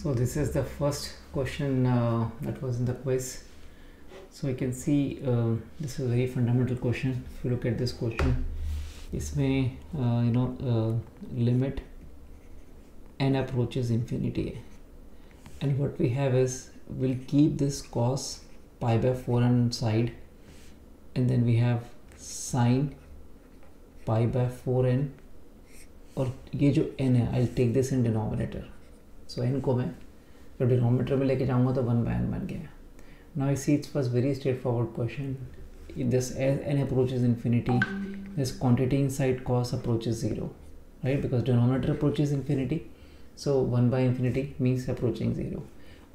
So this is the first question uh, that was in the quiz. So you can see uh, this is a very fundamental question. If you look at this question, इसमें uh, you know uh, limit n approaches infinity and what we have is we'll keep this cos pi by 4 on side and then we have sine pi by 4n और ये जो n है I take this in denominator So n को मैं जब denominator में लेके जाऊँगा तो वन बाय एन बन गया। Now I see it's was very straight forward question this as n approaches infinity this quantity inside cos approaches zero right because denominator approaches infinity so one by infinity means approaching zero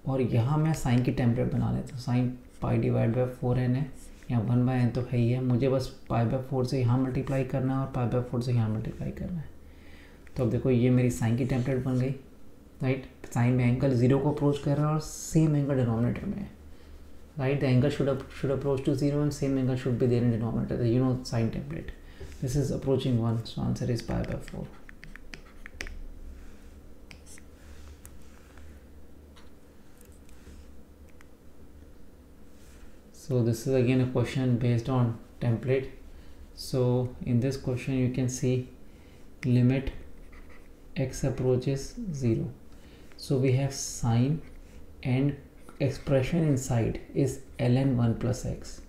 और यहाँ मैं sine की template बना लेता हूँ। Sine pi divide by four n है। या one by N तो है ही है। मुझे बस पाई बाय फोर से यहाँ मल्टीप्लाई करना है और पाई बाय फोर से यहाँ मल्टीप्लाई करना है। तो अब देखो, ये मेरी साइन की टेम्पलेट बन गई। राइट साइन में एंगल ज़ीरो को अप्रोच कर रहा है और सेम एंगल डिनोमिनेटर में है। Right the angle should should approach to zero and same angle should be there in denominator you know sine template this is approaching one so answer is pi by four so, this is again a question based on template. So, in this question, you can see limit x approaches 0 so we have sine and expression inside is ln 1 plus x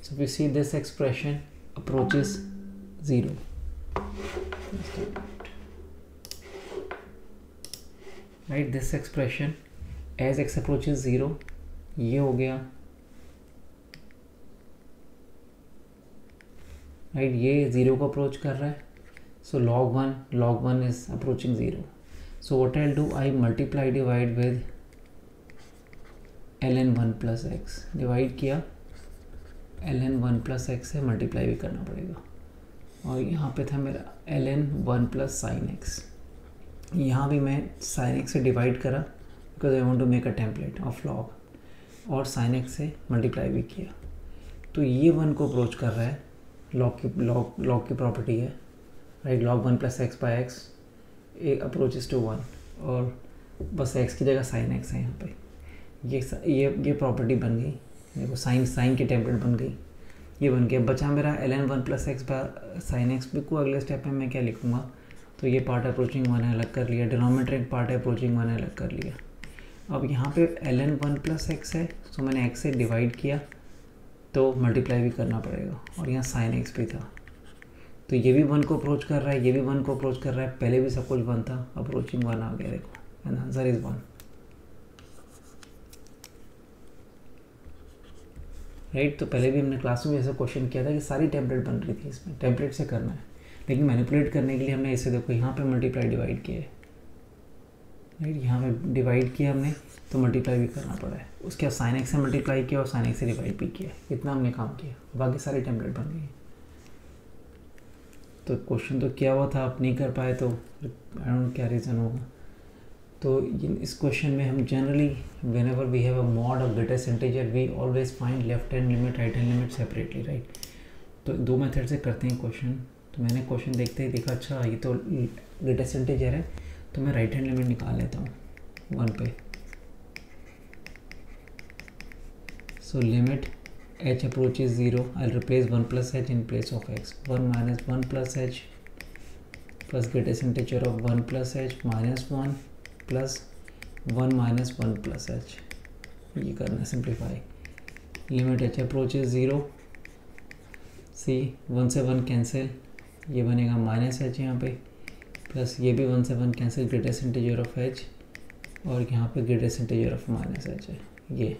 so we see this expression approaches 0 right this expression as x approaches 0 ये हो गया right ये zero को approach कर रहा है so log 1 log 1 is approaching 0 so what I'll do, I multiply, divide with ln 1 plus x. Divide किया, ln 1 plus x से मल्टीप्लाई भी करना पड़ेगा। और यहाँ पे था मेरा ln 1 plus sin x यहाँ भी मैं sin x से डिवाइड करा because I want to make a template of log और sin x से मल्टीप्लाई भी किया। तो ये वन को अप्रोच कर रहा है लॉग की लॉग लॉग की प्रॉपर्टी है right log one plus x by x approaches to one और बस एक्स की जगह साइन एक्स है यहाँ पे। ये ये ये प्रॉपर्टी बन गई। देखो साइन साइन की टेम्पलेट बन गई। ये बन गया। बचा मेरा l n one plus x by sine x को अगले स्टेप में मैं क्या लिखूँगा? तो ये पार्ट अप्रोचिंग वन अलग कर लिया। डिनोमीटर पार्ट अप्रोचिंग वन अलग कर लिया। अब यहाँ पे l n one plus x है सो मैंने एक्स से डिवाइड किया तो मल्टीप्लाई भी करना पड़ेगा। और यहाँ साइन एक्स भी था। तो ये भी वन को अप्रोच कर रहा है, ये भी वन को अप्रोच कर रहा है। पहले भी सब कुछ वन था अप्रोचिंग वन आ गया, देखो and answer is one right तो पहले भी हमने क्लास में ऐसा क्वेश्चन किया था कि सारी टेम्पलेट बन रही थी इसमें। टेम्पलेट से करना है। लेकिन मैनिपुलेट करने के लिए हमने इसे देखो, यहाँ पे मल्टीप्लाई डिवाइड किया है। राइट यहाँ पे डिवाइड किया हमने तो मल्टीप्लाई भी करना पड़ा है। उसके बाद साइन एक्स से मल्टीप्लाई किया और साइन एक्स से डिवाइड भी किया इतना हमने काम किया। बाकी सारी टेम्पलेट बन गई। तो क्वेश्चन तो किया हुआ था? आप नहीं कर पाए तो आई डोंट क्या रीज़न होगा। तो इस क्वेश्चन में हम generally whenever we have a mod of greatest integer we always find left hand limit right hand limit separately right तो दो मेथड से करते हैं क्वेश्चन तो मैंने क्वेश्चन देखते ही देखा अच्छा ये तो ग्रेटेस्ट इंटीजर है तो मैं राइट हैंड लिमिट निकाल लेता हूँ वन पे। सो limit h approaches 0 I'll replace 1 plus h in place of x 1 minus 1 plus h plus greatest integer of 1 plus h minus 1 plus 1 minus 1 plus h ये करना simplify limit h approaches zero see one से one cancel ये बनेगा minus H यहाँ पे plus ये भी one से one cancel greatest integer of h और यहाँ पे greatest integer of minus h है ये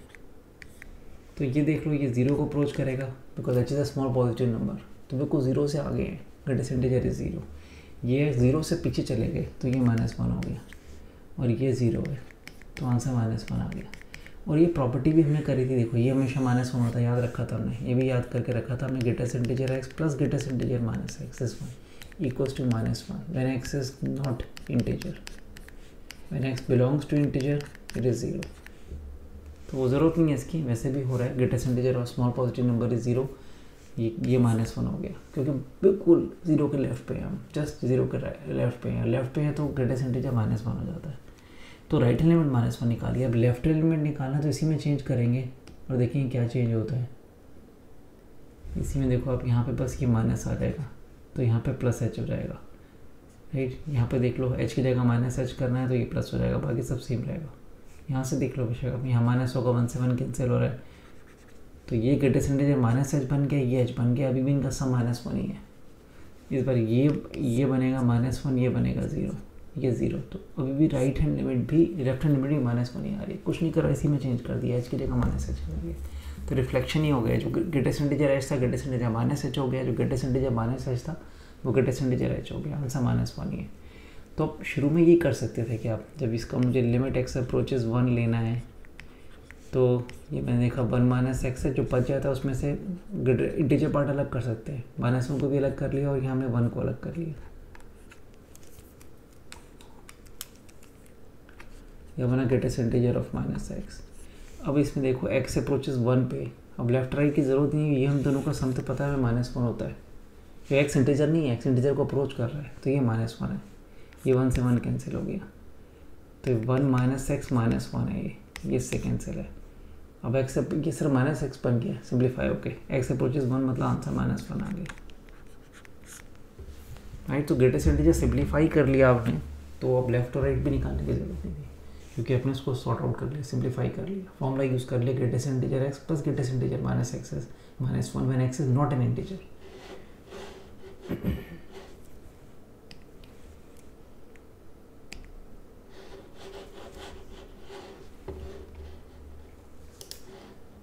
तो ये देख लो, ये ज़ीरो को अप्रोच करेगा because h is a small positive number तो बिल्कुल ज़ीरो से आगे है ग्रेटेस्ट इंटीजर इज़ ज़ीरो ये ज़ीरो से पीछे चले गए तो ये माइनस वन हो गया, और ये ज़ीरो है तो आंसर माइनस वन आ गया. और ये प्रॉपर्टी भी हमने करी थी, देखो, ये हमेशा माइनस वन होता याद रखा था हमने, ये भी याद करके रखा था हमने greatest integer x plus greatest integer minus x is one equals to minus one when x is not integer when x belongs to integer it is zero तो वो ज़रूरत नहीं है इसकी, वैसे भी हो रहा है। ग्रेटेस्ट इंटीजर और small positive number is zero ये माइनस वन हो गया। क्योंकि बिल्कुल ज़ीरो के लेफ़्ट पे हैं हम जस्ट ज़ीरो के लेफ़्ट पे हैं। लेफ़्ट पे है तो ग्रेटेस्ट इंटीजर माइनस वन हो जाता है। तो right hand limit minus one निकालिए। अब लेफ़्ट हैंड लिमिट निकालना तो इसी में चेंज करेंगे और देखेंगे क्या चेंज होता है। इसी में देखो आप, यहाँ पे बस ये माइनस आ जाएगा। तो यहाँ पे प्लस एच हो जाएगा। राइट यहाँ पे देख लो एच की जगह माइनस एच करना है तो ये प्लस हो जाएगा। बाकी सब सेम रहेगा। यहाँ से देख लो बेशक यहाँ माइनस होगा वन से वन कैंसिल हो रहा है। तो ये ग्रेटेस्ट इंटीजर माइनस एच बन गया, ये एच बन गया, अभी भी इनका सब माइनस वन ही है। इस बार ये ये बनेगा माइनस वन ये बनेगा ज़ीरो ये ज़ीरो तो अभी भी राइट हैंड लिमिट भी लेफ़्ट हैंड लिमिट भी माइनस वन ही आ रही है। कुछ नहीं कर रहा, इसी में चेंज कर दिया एच की जगह माइनस एच कर दिया तो रिफ्लेक्शन ही हो गया, जो ग्रेटेस्ट इंटीजर एच था ग्रेटेस्ट इंटीजर माइनस एच हो गया, जो ग्रेटेस्ट इंटीजर माइनस एच था, वो ग्रेटेस्ट इंटीजर एच हो गया आंसर माइनस वन ही है। तो आप शुरू में ये कर सकते थे कि आप, जब इसका मुझे लिमिट एक्स अप्रोचेज वन लेना है तो ये मैंने देखा वन माइनस एक्स है, जो बच जाता है उसमें से इंटीजर पार्ट अलग कर सकते हैं। माइनस वन को भी अलग कर लिया और यहाँ हमने वन को अलग कर लिया। यह बना greatest integer of minus x अब इसमें देखो एक्स अप्रोचेस वन पे। अब लेफ़्ट राइट की ज़रूरत नहीं है, ये हम दोनों का सम तो पता है माइनस वन होता है। ये एक्स इंटीजर नहीं है एक्स इंटीजर को अप्रोच कर रहा है तो ये माइनस वन है। ये वन से वन कैंसिल हो गया। तो one minus x minus one है ये। ये इससे कैंसिल है। अब एक्स ये सिर्फ़ माइनस एक्स बन गया simplify okay x approaches one मतलब आंसर माइनस वन आ गया। राइट तो ग्रेटेस्ट इंटीजर सिंप्लीफाई कर लिया आपने तो अब लेफ़्ट और राइट भी निकालने की ज़रूरत नहीं थी। क्योंकि अपने उसको सॉर्ट आउट कर लिया सिंप्लीफाई कर लिया। फॉर्मूला यूज़ कर लिया greatest integer x plus greatest integer minus x minus one when x is not an integer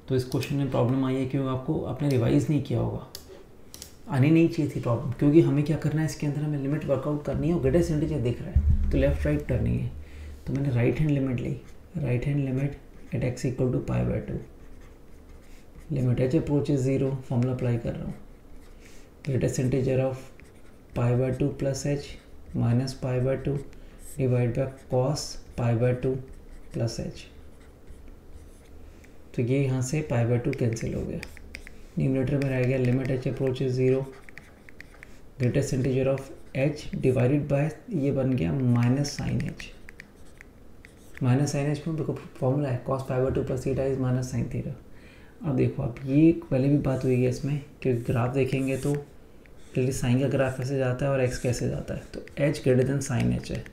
तो इस क्वेश्चन में प्रॉब्लम आई है क्योंकि आपको आपने रिवाइज नहीं किया होगा। आनी नहीं चाहिए थी प्रॉब्लम क्योंकि हमें क्या करना है, इसके अंदर हमें लिमिट वर्कआउट करनी है और ग्रेटेस्ट इंटीजर दिख रहा है तो लेफ़्ट राइट करनी है। तो मैंने right hand limit Lee. Right hand limit at x equal to pi by two limit h approach is zero formula apply कर रहा हूँ। Greatest integer of pi by two plus h minus pi by two divide by cos pi by two plus h तो ये यहाँ से पाई by to cancel हो गया। Numerator में रह गया limit h approach zero greatest integer of h divided by ये बन गया minus sine h minus sine h में फॉर्मूला है cos pi by two plus theta is minus sine theta अब देखो आप ये पहले भी बात हुई है इसमें कि ग्राफ देखेंगे तो क्लियरली साइन का ग्राफ कैसे जाता है और एक्स कैसे जाता है। तो h greater than sine h है।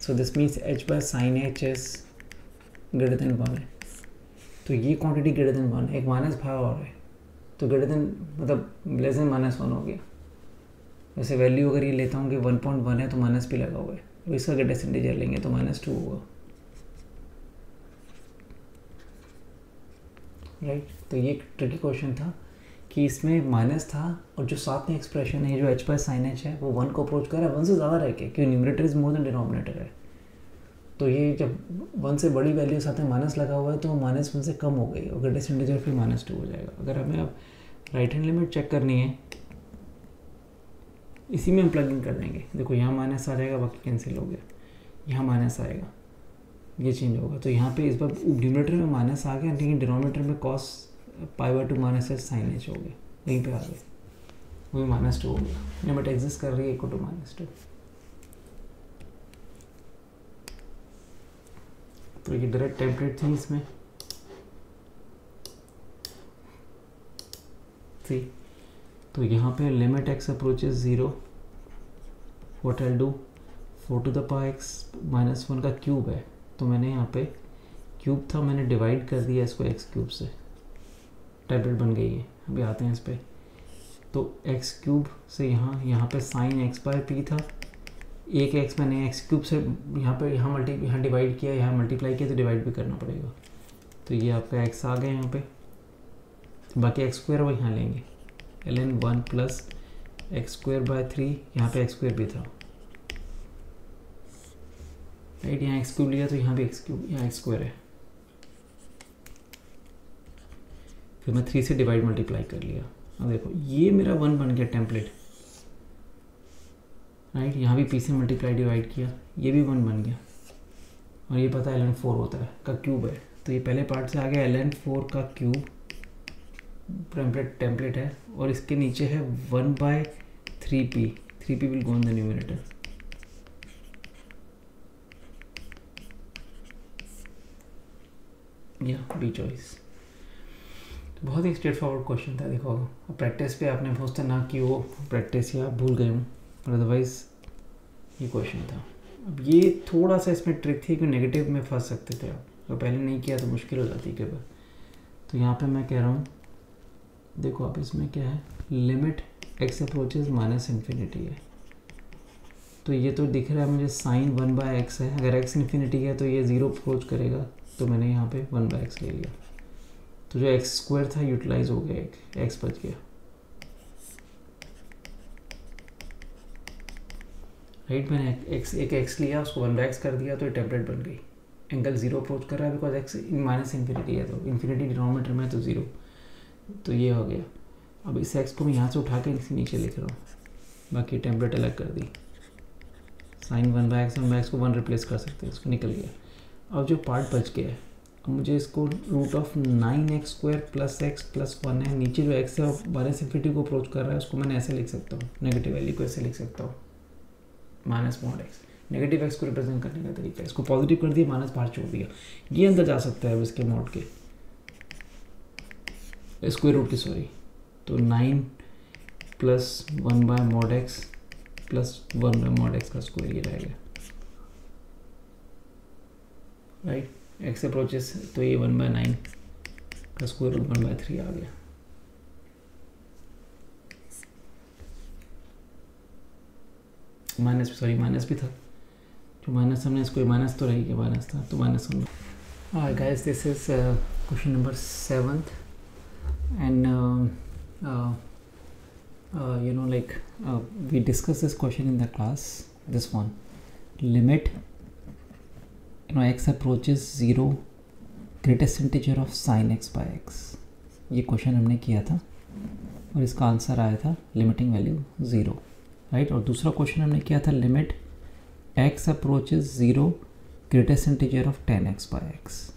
So this means h by sine h is greater than one है। तो ये क्वांटिटी ग्रेटर देन वन एक माइनस भाव और है। तो ग्रेटर देन मतलब लेस देन माइनस वन हो गया। वैसे वैल्यू अगर ये लेता हूँ कि वन पॉइंट वन है तो माइनस भी लगा हुआ है। तो इसका ग्रेटेस्ट इंटीजर लेंगे तो माइनस टू होगा। Right right? तो ये ट्रिकी क्वेश्चन था कि इसमें माइनस था और जो साथ में एक्सप्रेशन है, जो एच पास साइन एच है, वो वन को अप्रोच कर रहा है वन से ज़्यादा रह के, क्योंकि numerator is more than denominator है। तो ये जब वन से बड़ी वैल्यू साथ में माइनस लगा हुआ है तो माइनस वन से कम हो गई और ग्रेटेस्ट इंटीजर फिर माइनस टू हो जाएगा। अगर हमें अब राइट हैंड लिमिट चेक करनी है, इसी में हम प्लग इन कर देंगे देखो, यहाँ माइनस आ जाएगा, बाकी कैंसिल हो गया। यहाँ माइनस आएगा। ये चेंज होगा। तो यहाँ पे इस बार डिनोमीटर में माइनस आ गया, लेकिन डिनोमीटर में cos pi by two minus h sine h हो गया। यहीं पे आ गया। वो भी माइनस टू हो गया। लिमिट एग्जिस्ट कर रही है इक्वल टू माइनस टू तो ये डायरेक्ट टेम्पलेट थी इसमें। थी तो यहाँ पे limit x approaches zero what l do four to the power x minus one का क्यूब है। तो मैंने यहाँ पे क्यूब था, मैंने डिवाइड कर दिया इसको एक्स क्यूब से। टेबलेट बन गई है। अभी आते हैं इस पर तो एक्स क्यूब से यहाँ यहाँ पे साइन एक्स बाय पी था। एक एक्स मैंने एक्स क्यूब से यहाँ पर यहाँ मल्टी यहाँ डिवाइड किया, यहाँ मल्टीप्लाई किया तो डिवाइड भी करना पड़ेगा। तो ये आपका एक्स आ गया यहाँ पे। बाकी एक्स स्क्वायर वो यहाँ लेंगे। L n one plus x square by three यहाँ पे एक्स स्क्वायर भी था। राइट यहाँ एक्स क्यूब लिया तो यहाँ भी एक्स क्यूब यहाँ एक्स स्क्वायर है। फिर मैं थ्री से डिवाइड मल्टीप्लाई कर लिया। अब देखो, ये मेरा वन बन गया टेम्पलेट राइट, यहाँ भी पी से मल्टीप्लाई डिवाइड किया, ये भी वन बन गया। और ये पता है एल एन फोर होता है, का क्यूब है। तो ये पहले पार्ट से आ गया एल एन फोर का क्यूब टेम्पलेट टेम्पलेट है। और इसके नीचे है one by three p three p will go in the numerator या बी चॉइस बहुत ही स्ट्रेट फॉरवर्ड क्वेश्चन था, देखो। प्रैक्टिस पे आपने सोचते ना कि वो प्रैक्टिस या भूल गए हूँ। पर अदरवाइज़ ये क्वेश्चन था। अब ये थोड़ा सा इसमें ट्रिक थी कि नेगेटिव में फंस सकते थे आप। तो पहले नहीं किया तो मुश्किल हो जाती कई बार। तो यहाँ पे मैं कह रहा हूँ, देखो आप इसमें क्या है? Limit x approaches minus infinity है। तो ये तो दिख रहा है मुझे साइन वन बाय एक्स है। अगर एक्स इन्फिनिटी है तो ये ज़ीरो अप्रोच करेगा। तो मैंने यहाँ पे वन बाय एक्स ले लिया। तो जो एक्स स्क्वायर था यूटिलाइज हो गया एक। एक्स बच गया। राइट मैंने एक्स एक एक्स लिया, उसको वन बाय एक्स कर दिया तो ये टेम्पलेट बन गई। एंगल ज़ीरो अप्रोच कर रहा है बिकॉज़ एक्स माइनस इन्फिनिटी है तो इन्फिनिटी डिनोमीटर में तो ज़ीरो तो ये हो गया। अब इस एक्स को मैं यहाँ से उठा के इसी नीचे लिख रहा हूँ। बाकी टेम्पलेट अलग कर दी। Sine one by x one by x को वन रिप्लेस कर सकते हैं, उसको निकल गया। अब जो पार्ट बच गया है, अब मुझे इसको root of nine x square plus x plus one है। नीचे जो एक्स है, वो माइनस इन्फिनिटी को अप्रोच कर रहा है, उसको मैंने ऐसे लिख सकता हूँ। नेगेटिव वैल्यू को ऐसे लिख सकता हूँ। Minus mod x. Negative x को रिप्रेजेंट करने का तरीका इसको पॉजिटिव कर दिया, माइनस बाहर छोड़ दिया। ये अंदर जा सकता है अब इसके मॉड के। स्क्वायर रूट की सॉरी तो nine plus one by mod x plus one by mod x का स्क्वायर ये रहेगा। राइट एक्स अप्रोचेस तो ये वन बाय नाइन का square root one by three आ गया। माइनस सॉरी माइनस भी था जो माइनस हमने इसको माइनस तो रही माइनस था तो माइनस हम हाँ guys this is question number seventh and know like uh, we discussed this question in the class this one limit you know x approaches zero greatest integer of sin x by x ये question हमने किया था और इसका answer आया था limiting value zero right? और दूसरा क्वेश्चन हमने किया था limit x approaches zero greatest integer of tan x by x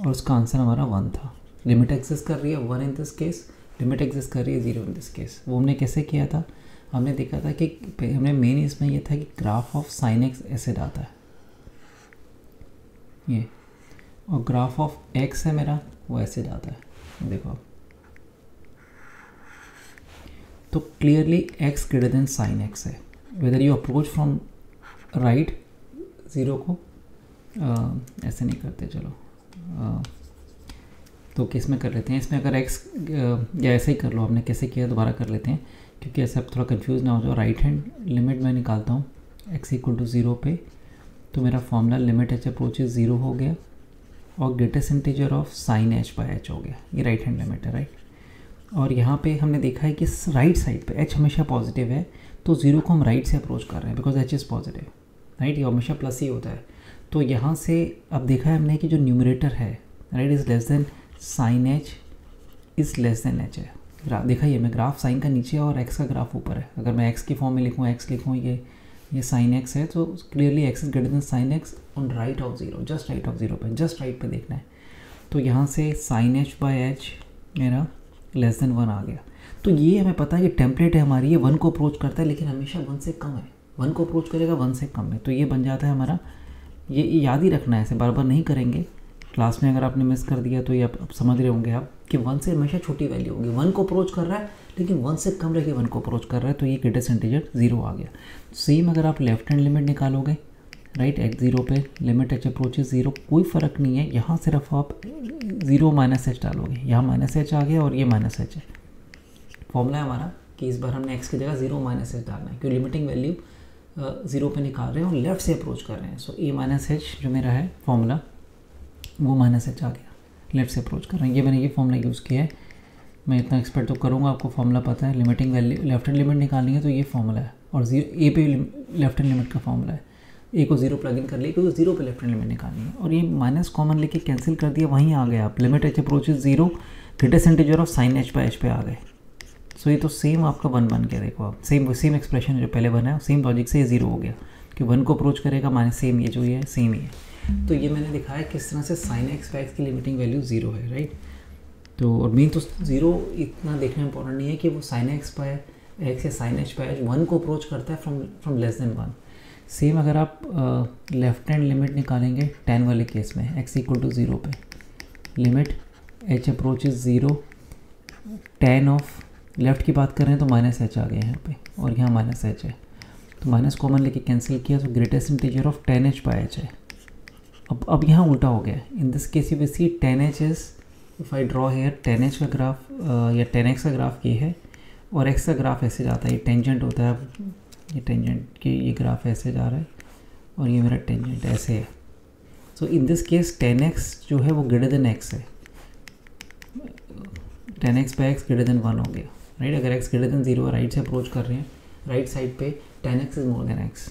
और उसका आंसर हमारा वन था। लिमिट एग्जिस्ट कर रही है one in this case limit exist कर रही है ज़ीरो इन दिस केस वो हमने कैसे किया था? हमने देखा था कि हमने मेन इसमें ये था कि ग्राफ ऑफ़ साइन एक्स ऐसे आता है। ये। और ग्राफ ऑफ़ एक्स है मेरा, वो ऐसे जाता है। देखो आप तो clearly x greater than sine x है। Whether you approach from right zero को आ, ऐसे नहीं करते चलो। आ, तो किसमें कर लेते हैं। इसमें अगर एक्स या ऐसे ही कर लो आपने कैसे किया दोबारा कर लेते हैं। क्योंकि ऐसे आप थोड़ा कंफ्यूज ना हो जाओ। राइट हैंड लिमिट मैं निकालता हूँ। एक्स इक्वल टू ज़ीरो पे। तो मेरा formula limit h approach zero हो गया। और greatest integer of sine h by h हो गया। ये राइट हैंड लिमिट है राइट और यहाँ पे हमने देखा है कि राइट साइड पे एच हमेशा पॉजिटिव है तो ज़ीरो को हम राइट से अप्रोच कर रहे हैं because h is positive right ये हमेशा प्लस ही होता है। तो यहाँ से अब देखा है हमने कि जो न्यूमरेटर है right is less than sine h is less than h है। ग्राफ देखा ये, मैं ग्राफ साइन का नीचे और एक्स का ग्राफ ऊपर है। अगर मैं एक्स की फॉर्म में लिखूँ एक्स लिखूँ, ये ये साइन एक्स है तो clearly x is greater than sine x on right of zero just right of zero पे जस्ट राइट पे देखना है। तो यहाँ से साइन एच बाई एच मेरा लेस देन वन आ गया। तो ये हमें पता है कि टेम्पलेट है हमारी, ये वन को अप्रोच करता है, लेकिन हमेशा वन से कम है। वन को अप्रोच करेगा वन से कम है। तो ये बन जाता है हमारा, ये याद ही रखना है ऐसे बार बार नहीं करेंगे। क्लास में अगर आपने मिस कर दिया तो ये आप आप समझ रहे होंगे आप कि वन से हमेशा छोटी वैल्यू होगी। वन को अप्रोच कर रहा है, लेकिन वन से कम रह के वन को अप्रोच कर रहा है तो ये ग्रेटेस्ट इंटीजर ज़ीरो आ गया। सेम अगर आप लेफ़्ट हैंड लिमिट निकालोगे राइट एक्स ज़ीरो पे लिमिट एच अप्रोच ज़ीरो कोई फ़र्क नहीं है। यहाँ सिर्फ़ आप ज़ीरो माइनस एच डालोगे। यहाँ माइनस एच आ गया और ये माइनस एच है। फॉर्मूला है हमारा कि इस बार हमने एक्स की जगह ज़ीरो माइनस एच डालना है। क्योंकि लिमिटिंग वैल्यू ज़ीरो पे निकाल रहे हैं और लेफ़्ट से अप्रोच कर रहे हैं। सो ए माइनस एच जो मेरा है फॉर्मूला वो माइनस एच आ गया। लेफ़्ट से अप्रोच कर रहे हैं। ये मैंने ये फॉर्मूला यूज़ किया है। मैं इतना एक्सपेक्ट तो करूँगा, आपको फॉर्मूला पता है। Limiting value left hand limit निकालनी है तो ये फॉर्मूला है। और ज़ीरो ए पे लेफ़्ट हैंड लिमिट का फॉर्मूला है। ए को ज़ीरो प्लग इन कर लिया क्योंकि ज़ीरो पे लेफ़्ट हैंड लिमिट निकालनी है और ये माइनस कॉमन लेके कैंसिल कर दिया, वहीं आ गए आप। Limit h approach zero greatest integer of sine h by h पे आ गए। सो ये तो सेम आपका वन बन गया, देखो आप। सेम सेम एक्सप्रेशन जो पहले बना है सेम लॉजिक से ये ज़ीरो हो गया। कि वन को अप्रोच करेगा माइनस सेम ये जो ये है सेम ही है तो ये मैंने दिखाया किस तरह से साइन एक्स एक्स की लिमिटिंग वैल्यू ज़ीरो है राइट तो और मेन तो ज़ीरो इतना देखना इंपॉर्टेंट नहीं है कि वो साइन एक्स बाय एक्स या sine h by h one को अप्रोच करता है from from less than one same अगर आप लेफ़्ट हैंड लिमिट निकालेंगे टेन वाले केस में एक्स इक्वल टू ज़ीरो पे। Limit h approach is zero tan of left की बात करें तो माइनस एच आ गया यहाँ पे, और यहाँ माइनस एच है। तो माइनस कॉमन लेके कैंसिल किया तो greatest integer of tan h by h है। अब अब यहाँ उल्टा हो गया। In this case you see tan h is if I draw here tan h का ग्राफ या टेन एक्स का ग्राफ ये है, और एक्स का ग्राफ ऐसे जाता है, ये टेंजेंट होता है ये टेंजेंट की, ये ग्राफ ऐसे जा रहा है और ये मेरा टेंजेंट ऐसे है। So in this case tan x जो है वो ग्रेटर देन एक्स है। Tan x by x greater than one हो गया राइट अगर x greater than zero right से अप्रोच कर रहे हैं राइट साइड पे tan x is more than x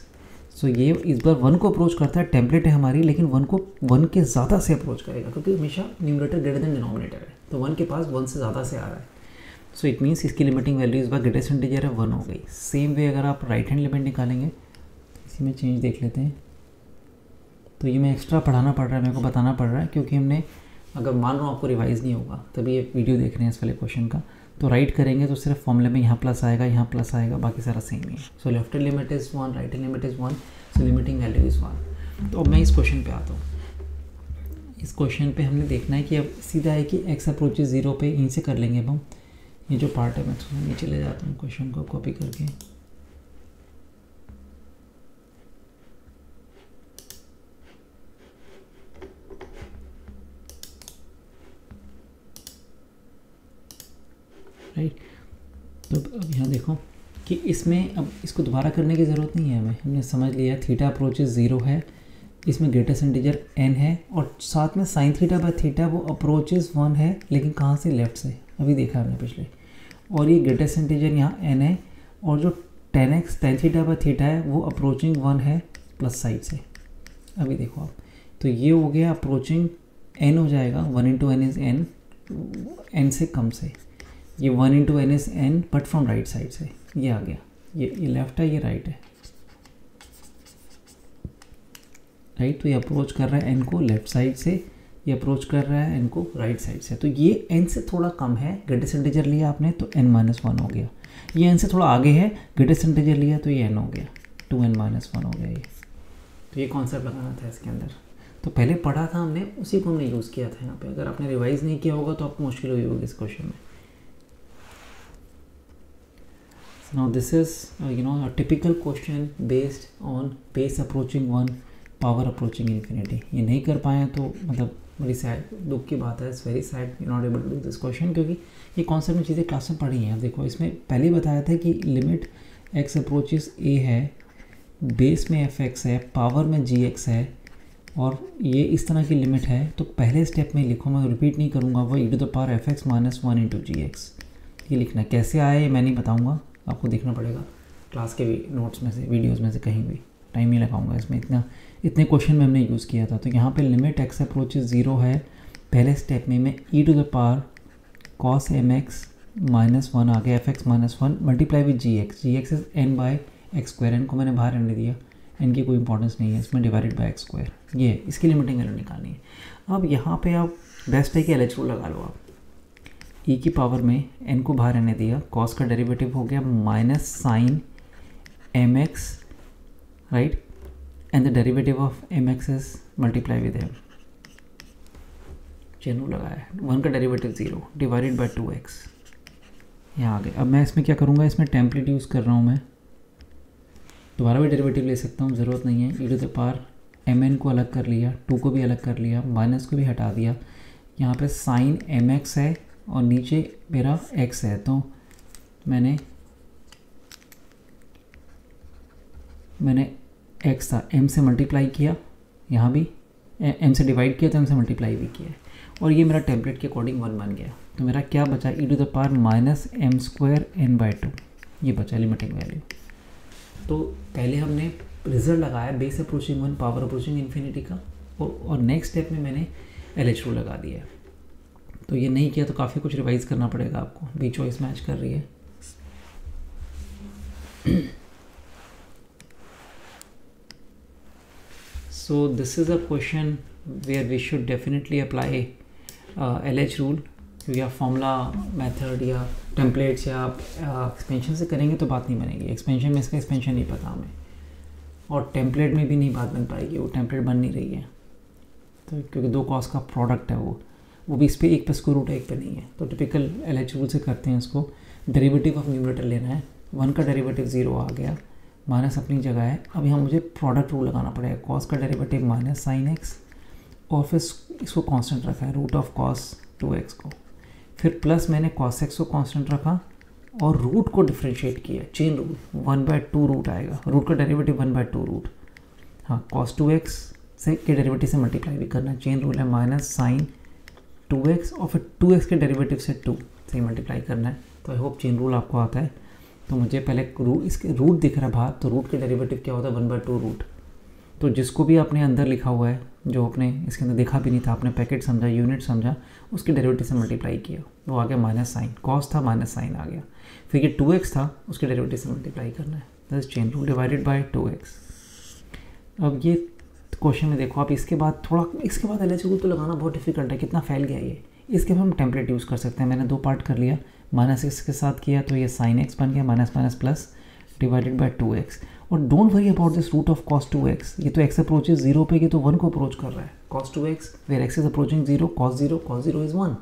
so ये इस बार वन को अप्रोच करता है टेम्पलेट है हमारी, लेकिन वन को वन के ज़्यादा से अप्रोच करेगा, क्योंकि हमेशा न्यूमरेटर ग्रेटर देन डिनोमिनेटर है। तो वन के पास वन से ज़्यादा से आ रहा है। सो इट मीन्स इसकी लिमिटिंग वैल्यू इस बार ग्रेटेस्ट इंटीजर है वन हो गई। सेम वे अगर आप राइट हैंड लिमिट निकालेंगे, इसी में चेंज देख लेते हैं। तो ये मैं एक्स्ट्रा पढ़ाना पड़ रहा है, मेरे को बताना पड़ रहा है, क्योंकि हमने, अगर मान लो आपको रिवाइज़ नहीं होगा, तभी ये वीडियो देख रहे हैं इस वाले क्वेश्चन का। तो राइट करेंगे तो सिर्फ़ फॉर्मूले में यहाँ प्लस आएगा, यहाँ प्लस आएगा, बाकी सारा same he so left limit is one right limit is one so limiting value is one तो अब मैं इस क्वेश्चन पे आता हूँ। इस क्वेश्चन पे हमने देखना है कि अब सीधा है कि एक्स अप्रोच ज़ीरो पे यहीं से कर लेंगे अब हम। ये जो पार्ट है, मैं थोड़ा नीचे ले जाता हूँ क्वेश्चन को कॉपी करके। राइट तो अब यहाँ देखो कि इसमें अब इसको दोबारा करने की ज़रूरत नहीं है हमें। हमने समझ लिया थीटा अप्रोच ज़ीरो है। इसमें ग्रेटेस्ट इंटीजर एन है और साथ में साइन थीटा बाय थीटा वो अप्रोचेज वन है, लेकिन कहाँ से लेफ़्ट से? अभी देखा हमने पिछले। और ये ग्रेटेस्ट इंटीजर यहाँ एन है और जो tan x tan theta by theta है, वो अप्रोचिंग वन है प्लस साइड से। अभी देखो आप। तो ये हो गया अप्रोचिंग एन हो जाएगा one into n is n n से कम से। ये one into n is n but from right side से। ये आ गया। ये ये लेफ़्ट है, ये राइट है। राइट तो ये अप्रोच कर रहा है एन को लेफ़्ट साइड से। ये अप्रोच कर रहा है इनको राइट साइड से। तो ये एन से थोड़ा कम है ग्रेटेस्ट इंटीजर लिया आपने तो एन माइनस वन हो गया। ये एन से थोड़ा आगे है ग्रेटेस्ट इंटीजर लिया तो ये एन हो गया। टू एन माइनस वन हो गया ये। तो ये कॉन्सेप्ट लगाना था इसके अंदर। तो पहले पढ़ा था हमने उसी को हमने यूज़ किया था यहाँ पे। अगर आपने रिवाइज नहीं किया होगा तो आपको मुश्किल हुई होगी इस क्वेश्चन में। Now this is uh, you know a typical question based on base approaching one power ये नहीं कर पाए तो मतलब बड़ी सैड दुख की बात है it's very sad you not able to do this question क्योंकि ये कॉन्सेप्ट में चीज़ें क्लास में पढ़ी हैं। देखो, इसमें पहले बताया था कि लिमिट एक्स अप्रोचेस ए है बेस में एफ़ एक्स है पावर में जी एक्स है और ये इस तरह की लिमिट है। तो पहले स्टेप में लिखो, मैं रिपीट नहीं करूँगा, वो e to the power f x minus one into g x ये लिखना कैसे आया ये मैं नहीं बताऊँगा, आपको देखना पड़ेगा। क्लास के भी नोट्स में से वीडियोज़ में से कहीं भी। टाइम नहीं लगाऊँगा इसमें इतना। इतने क्वेश्चन में हमने यूज़ किया था। तो यहाँ पे लिमिट एक्स अप्रोच ज़ीरो है। पहले स्टेप में मैं e to the power cos m x minus one आ गया। F x minus one multiply with g x g x is n by x square n को मैंने बाहर रहने दिया। एन की कोई इंपॉर्टेंस नहीं है। इसमें डिवाइडेड बाई एक्स स्क्वायर ये, इसकी लिमिटिंग वैल्यू निकालनी है। अब यहाँ पे आप बेस्ट है कि एल एच लगा लो आप। ई e की पावर में एन को बाहर रहने दिया। कॉस का डेरिवेटिव हो गया minus sine m x right and the derivative of m x is multiply with m चेनू लगाया है। वन का derivative zero divided by two x यहाँ आ गए अब मैं इसमें क्या करूँगा? इसमें टेम्पलेट यूज़ कर रहा हूँ मैं। दोबारा भी डेरिवेटिव ले सकता हूँ, ज़रूरत नहीं है। E to the power m n को अलग कर लिया टू को भी अलग कर लिया माइनस को भी हटा दिया। यहाँ पे साइन एम एक्स है और नीचे मेरा एक्स है। तो मैंने मैंने एक्स था एम से मल्टीप्लाई किया, यहाँ भी एम से डिवाइड किया तो एम से मल्टीप्लाई भी किया। और ये मेरा टेम्पलेट के अकॉर्डिंग वन बन गया। तो मेरा क्या बचा? E to the power minus m square n by two ये बचा लिमिटिंग वैल्यू तो पहले हमने रिज़ल्ट लगाया base approaching one power approaching infinity का, और और नेक्स्ट स्टेप में मैंने एल एच रू लगा दिया तो ये नहीं किया तो काफ़ी कुछ रिवाइज करना पड़ेगा आपको। बी चॉइस मैच कर रही है। So this is a question where we should definitely apply uh, LH rule. या फॉर्मूला मेथड या टेम्पलेट्स या एक्सपेंशन uh, से करेंगे तो बात नहीं बनेगी। एक्सपेंशन में इसका एक्सपेंशन नहीं पता हमें। और टेम्पलेट में भी नहीं बात बन पाएगी। वो टेम्पलेट बन नहीं रही है। तो क्योंकि दो कॉस का प्रोडक्ट है वो। वो भी इस पर एक पे स्क्वायर रूट है एक पे नहीं है। तो टिपिकल एल एच रूल से करते हैं इसको। डेरिवेटिव ऑफ़ न्यूमरेटर लेना है। वन का डेरिवेटिव ज़ीरो आ गया। माइनस अपनी जगह है। अब यहाँ मुझे प्रोडक्ट रूल लगाना पड़ेगा। कॉस का डेरिवेटिव माइनस साइन एक्स और फिर इसको कांस्टेंट रखा है root of cos two x को। फिर प्लस मैंने कॉस एक्स को कांस्टेंट रखा और रूट को डिफ्रेंशिएट किया। Chain rule one by two root आएगा। रूट का derivative one by two root हाँ कॉस टू एक्स से के डेरिवेटिव से मल्टीप्लाई भी करना। चेन रूल है माइनस साइन टू एक्स और फिर टू एक्स के डेरिवेटिव से टू से मल्टीप्लाई करना है। तो आई होप चेन रूल आपको आता है। तो मुझे पहले रूट इसके रूट दिख रहा बाहर तो रूट के डेरिवेटिव क्या होता है? वन बाई टू रूट तो जिसको भी आपने अंदर लिखा हुआ है, जो आपने इसके अंदर देखा भी नहीं था, आपने पैकेट समझा यूनिट समझा, उसके डेरिवेटिव से मल्टीप्लाई किया। वो आ गया माइनस साइन कॉस था माइनस साइन आ गया। फिर ये टू एक्स था, उसके डेरिवेटिव से मल्टीप्लाई करना है। दस chain rule divided by two x अब ये क्वेश्चन में देखो, आप इसके बाद थोड़ा, इसके बाद एल एच तो लगाना बहुत डिफ़िकल्ट है, कितना फैल गया ये। इसके बाद हम टेम्पलेट यूज़ कर सकते हैं। मैंने दो पार्ट कर लिया। माइनस एक्स के साथ किया तो ये साइन एक्स बन गया, minus minus plus divided by two x और don't worry about this root of cos two x ये तो एक्स अप्रोच ज़ीरो पे, ये तो वन को अप्रोच कर रहा है। Cos two x where x is approaching zero cos zero cos zero is one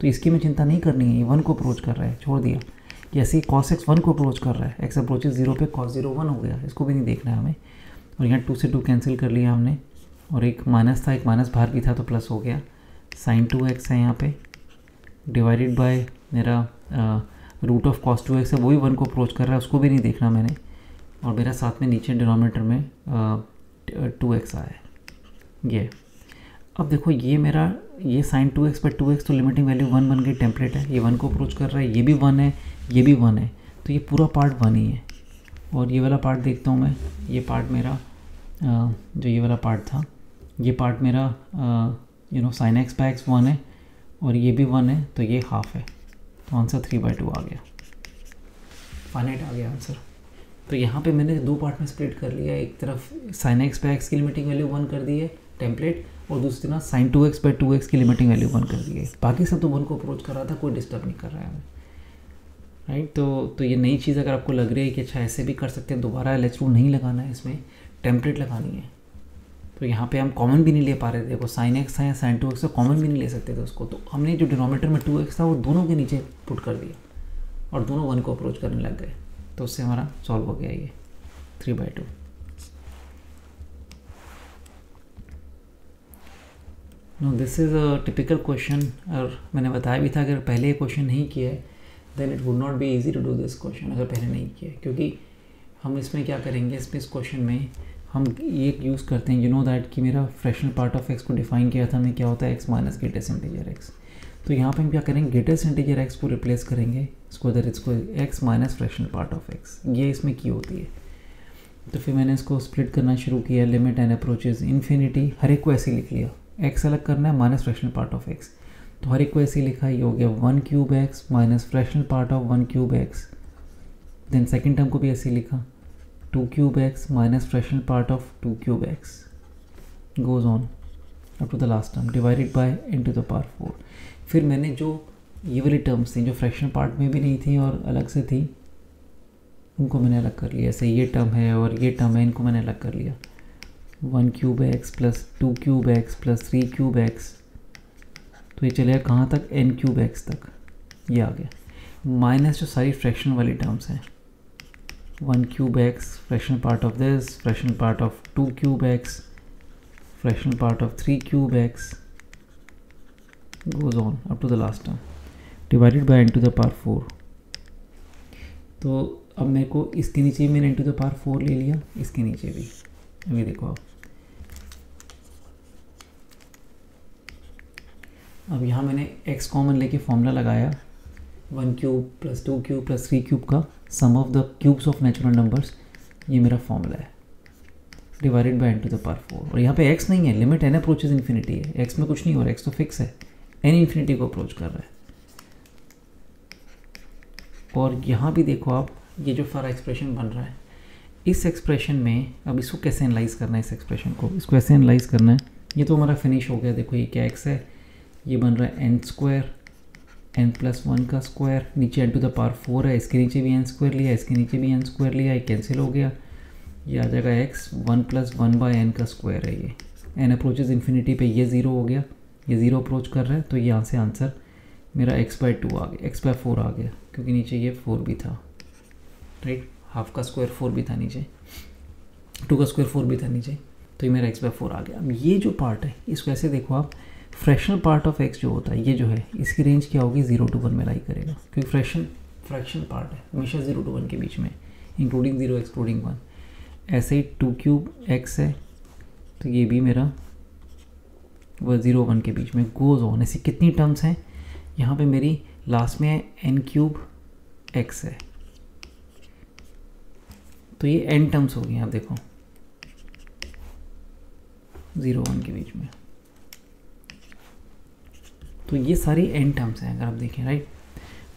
तो इसकी मैं चिंता नहीं करनी है, ये वन को अप्रोच कर रहा है, छोड़ दिया। जैसे ही कॉस एक्स वन को अप्रोच कर रहा है। एक्स अप्रोच ज़ीरो पे कॉस ज़ीरो वन हो गया। इसको भी नहीं देखना है हमें। और यहाँ टू से टू कैंसिल कर लिया हमने। और एक माइनस था, एक माइनस बाहर भी था तो प्लस हो गया। साइन टू एक्स है यहाँ पे। डिवाइडेड बाय मेरा root of cos two x है, वही वन को अप्रोच कर रहा है, उसको भी नहीं देखना मैंने। और मेरा साथ में नीचे डिनोमीटर में टू एक्स आया है। ये। अब देखो, ये मेरा, ये साइन टू एक्स पर टू एक्स तो लिमिटिंग वैल्यू वन बन गई टेम्पलेट है। ये वन को अप्रोच कर रहा है, ये भी वन है, ये भी वन है। तो ये पूरा पार्ट वन ही है। और ये वाला पार्ट देखता हूँ मैं। ये पार्ट मेरा जो ये वाला पार्ट था, ये पार्ट मेरा you know sine x by x one है, और ये भी वन है तो ये हाफ़ है। आंसर थ्री बाई टू आ गया। फाइनाइट आ गया आंसर। तो यहाँ पे मैंने दो पार्ट में स्प्लिट कर लिया। एक तरफ़ साइन एक्स बाय एक्स की लिमिटिंग वैल्यू वन कर दी है टेम्पलेट और दूसरी तरफ़ sine two x by two x की लिमिटिंग वैल्यू वन कर दी है। बाकी सब तो वन को अप्रोच कर रहा था, कोई डिस्टर्ब नहीं कर रहा है। राइट तो तो ये नई चीज़ अगर आपको लग रही है कि अच्छा ऐसे भी कर सकते हैं, दोबारा एल नहीं लगाना है इसमें टेम्पलेट लगानी है। तो यहाँ पे हम कॉमन भी नहीं ले पा रहे थे। देखो साइन एक्स या साइन टू एक्स तो कॉमन भी नहीं ले सकते थे उसको। तो हमने जो डिनोमीटर में टू एक्स था, वो दोनों के नीचे पुट कर दिया और दोनों वन को अप्रोच करने लग गए। तो उससे हमारा सॉल्व हो गया ये three by two no this is a typical question और मैंने बताया भी था, अगर पहले क्वेश्चन नहीं किया है then it would not be easy to do this question अगर पहले नहीं किया क्योंकि हम इसमें क्या करेंगे इसमें इस क्वेश्चन में हम ये यूज़ करते हैं यू नो दैट कि मेरा फ्रैक्शनल पार्ट ऑफ़ एक्स को डिफाइन किया था मैं क्या होता है x minus greatest integer x तो यहाँ पे हम क्या करेंगे गेटेस्ट इंटीजर एक्स को रिप्लेस करेंगे इसको अदर इसको x minus fractional part of x ये इसमें की होती है. तो फिर मैंने इसको स्प्लिट करना शुरू किया लिमिट एंड अप्रोचेज इन्फिनिटी हर एक को ऐसे लिख लिया. एक्स अलग करना है minus fractional part of x तो हर एक को ऐसे लिखा, ये हो गया one cube x minus fractional part of one cube x then second term को भी ऐसे लिखा. Two cube x minus fractional part of two cube x goes on up to the last term divided by into the power four फिर मैंने जो ये वाली terms थी, जो फ्रैक्शनल पार्ट में भी नहीं थी और अलग से थी, उनको मैंने अलग कर लिया। ऐसे ये टर्म है और ये टर्म है, इनको मैंने अलग कर लिया। One cube x plus two cube x plus three cube x तो ये चलेगा कहाँ तक? एन क्यूब एक्स तक। ये आ गया। माइनस जो सारी फ्रैक्शन वाली टर्म्स हैं। One cube x fraction part of this fraction part of two cube x fraction part of three cube x goes on up to the last term, divided by n to the power 4 तो अब मेरे को इसके नीचे भी मैंने n to the power 4 ले लिया, इसके नीचे भी। अभी देखो आप। अब यहाँ मैंने x कॉमन लेके फॉर्मूला लगाया। One cube plus two cube plus three cube का sum of the cubes of natural numbers ये मेरा फॉर्मूला है। Divided by n to the power four और यहाँ पे एक्स नहीं है लिमिट एन अप्रोचेज इन्फिनिटी है। एक्स में कुछ नहीं हो रहा एक्स तो फिक्स है। एन इन्फिनिटी को अप्रोच कर रहा है। और यहाँ भी देखो आप, ये जो सारा एक्सप्रेशन बन रहा है, इस एक्सप्रेशन में अब इसको कैसे एनालाइज करना है, इस एक्सप्रेशन को? इसको ऐसे एनालाइज करना है। ये तो हमारा फिनिश हो गया, देखो ये क्या एक्स है, ये बन रहा है n square n plus one का स्क्वायर, नीचे n to the power four है, इसके नीचे भी एन स्क्वायर लिया, इसके नीचे भी एन स्क्वायर लिया, ये कैंसिल हो गया। ये आ जाएगा x one plus one by n का स्क्वायर है ये। एन अप्रोचेज इन्फिनिटी पे ये ज़ीरो हो गया। ये ज़ीरो अप्रोच कर रहा है तो यहाँ से आंसर मेरा एक्स बाय टू आ गया एक्स बाय फोर आ गया, क्योंकि नीचे ये फोर भी था। राइट हाफ़ का स्क्वायर फोर भी था नीचे। टू का स्क्वायर फोर भी था नीचे तो ये मेरा एक्स बाय फोर आ गया। अब ये जो पार्ट है, इसको ऐसे देखो आप फ्रैक्शनल पार्ट ऑफ़ एक्स जो होता है, ये जो है, इसकी रेंज क्या होगी? ज़ीरो टू वन में लाई करेगा। क्योंकि फ्रैक्शन फ्रैक्शन पार्ट है, हमेशा ज़ीरो टू वन के बीच में इंक्लूडिंग ज़ीरो एक्सक्लूडिंग वन ऐसे ही टू क्यूब एक्स है तो ये भी मेरा वह ज़ीरो वन के बीच में गोज ऑन ऐसी कितनी टर्म्स हैं? यहाँ पे मेरी लास्ट में है एन क्यूब एक्स है। तो ये एन टर्म्स हो गई आप देखो। ज़ीरो वन के बीच में। तो ये सारी एन टर्म्स हैं, अगर आप देखें राइट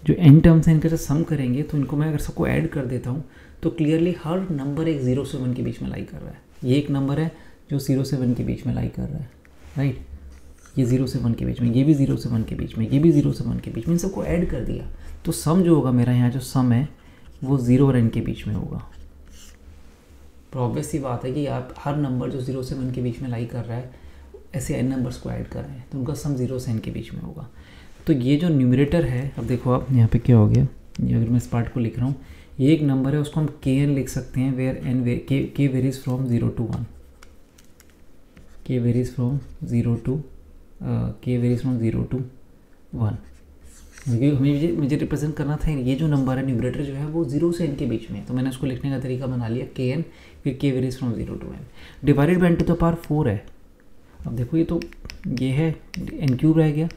जो एन टर्म्स हैं, इनका जब सम करेंगे तो इनको मैं अगर सबको ऐड कर देता हूँ तो क्लियरली हर नंबर एक ज़ीरो से वन के बीच में लाई कर रहा है। ये एक नंबर है जो ज़ीरो से वन के बीच में लाई कर रहा है राइट ये ज़ीरो से वन के बीच में, ये भी ज़ीरो से वन के बीच में, ये भी ज़ीरो से वन के बीच में, इन सबको ऐड कर दिया। तो सम जो होगा मेरा यहाँ, जो सम है, वो ज़ीरो और एन के बीच में होगा। प्रॉब्लस सी बात है कि आप हर नंबर जो ज़ीरो से वन के बीच में लाई कर रहा है ऐसे एन नंबर्स को ऐड कर रहे हैं तो उनका सम ज़ीरो से एन के बीच में होगा। तो ये जो न्यूमरेटर है, अब देखो आप, यहाँ पे क्या हो गया? ये अगर मैं इस पार्ट को लिख रहा हूँ, ये एक नंबर है, उसको हम के एन लिख सकते हैं वेयर एन वे के k varies from zero to one k varies from zero to k varies from zero to one क्योंकि हमें मुझे रिप्रेजेंट करना था, ये जो नंबर है न्यूमरेटर जो है, वो ज़ीरो से एन के बीच में तो मैंने उसको लिखने का तरीका बना लिया के एन फिर k varies from zero to n divided by n to the power four है। अब देखो ये तो ये है एन क्यूब रह गया।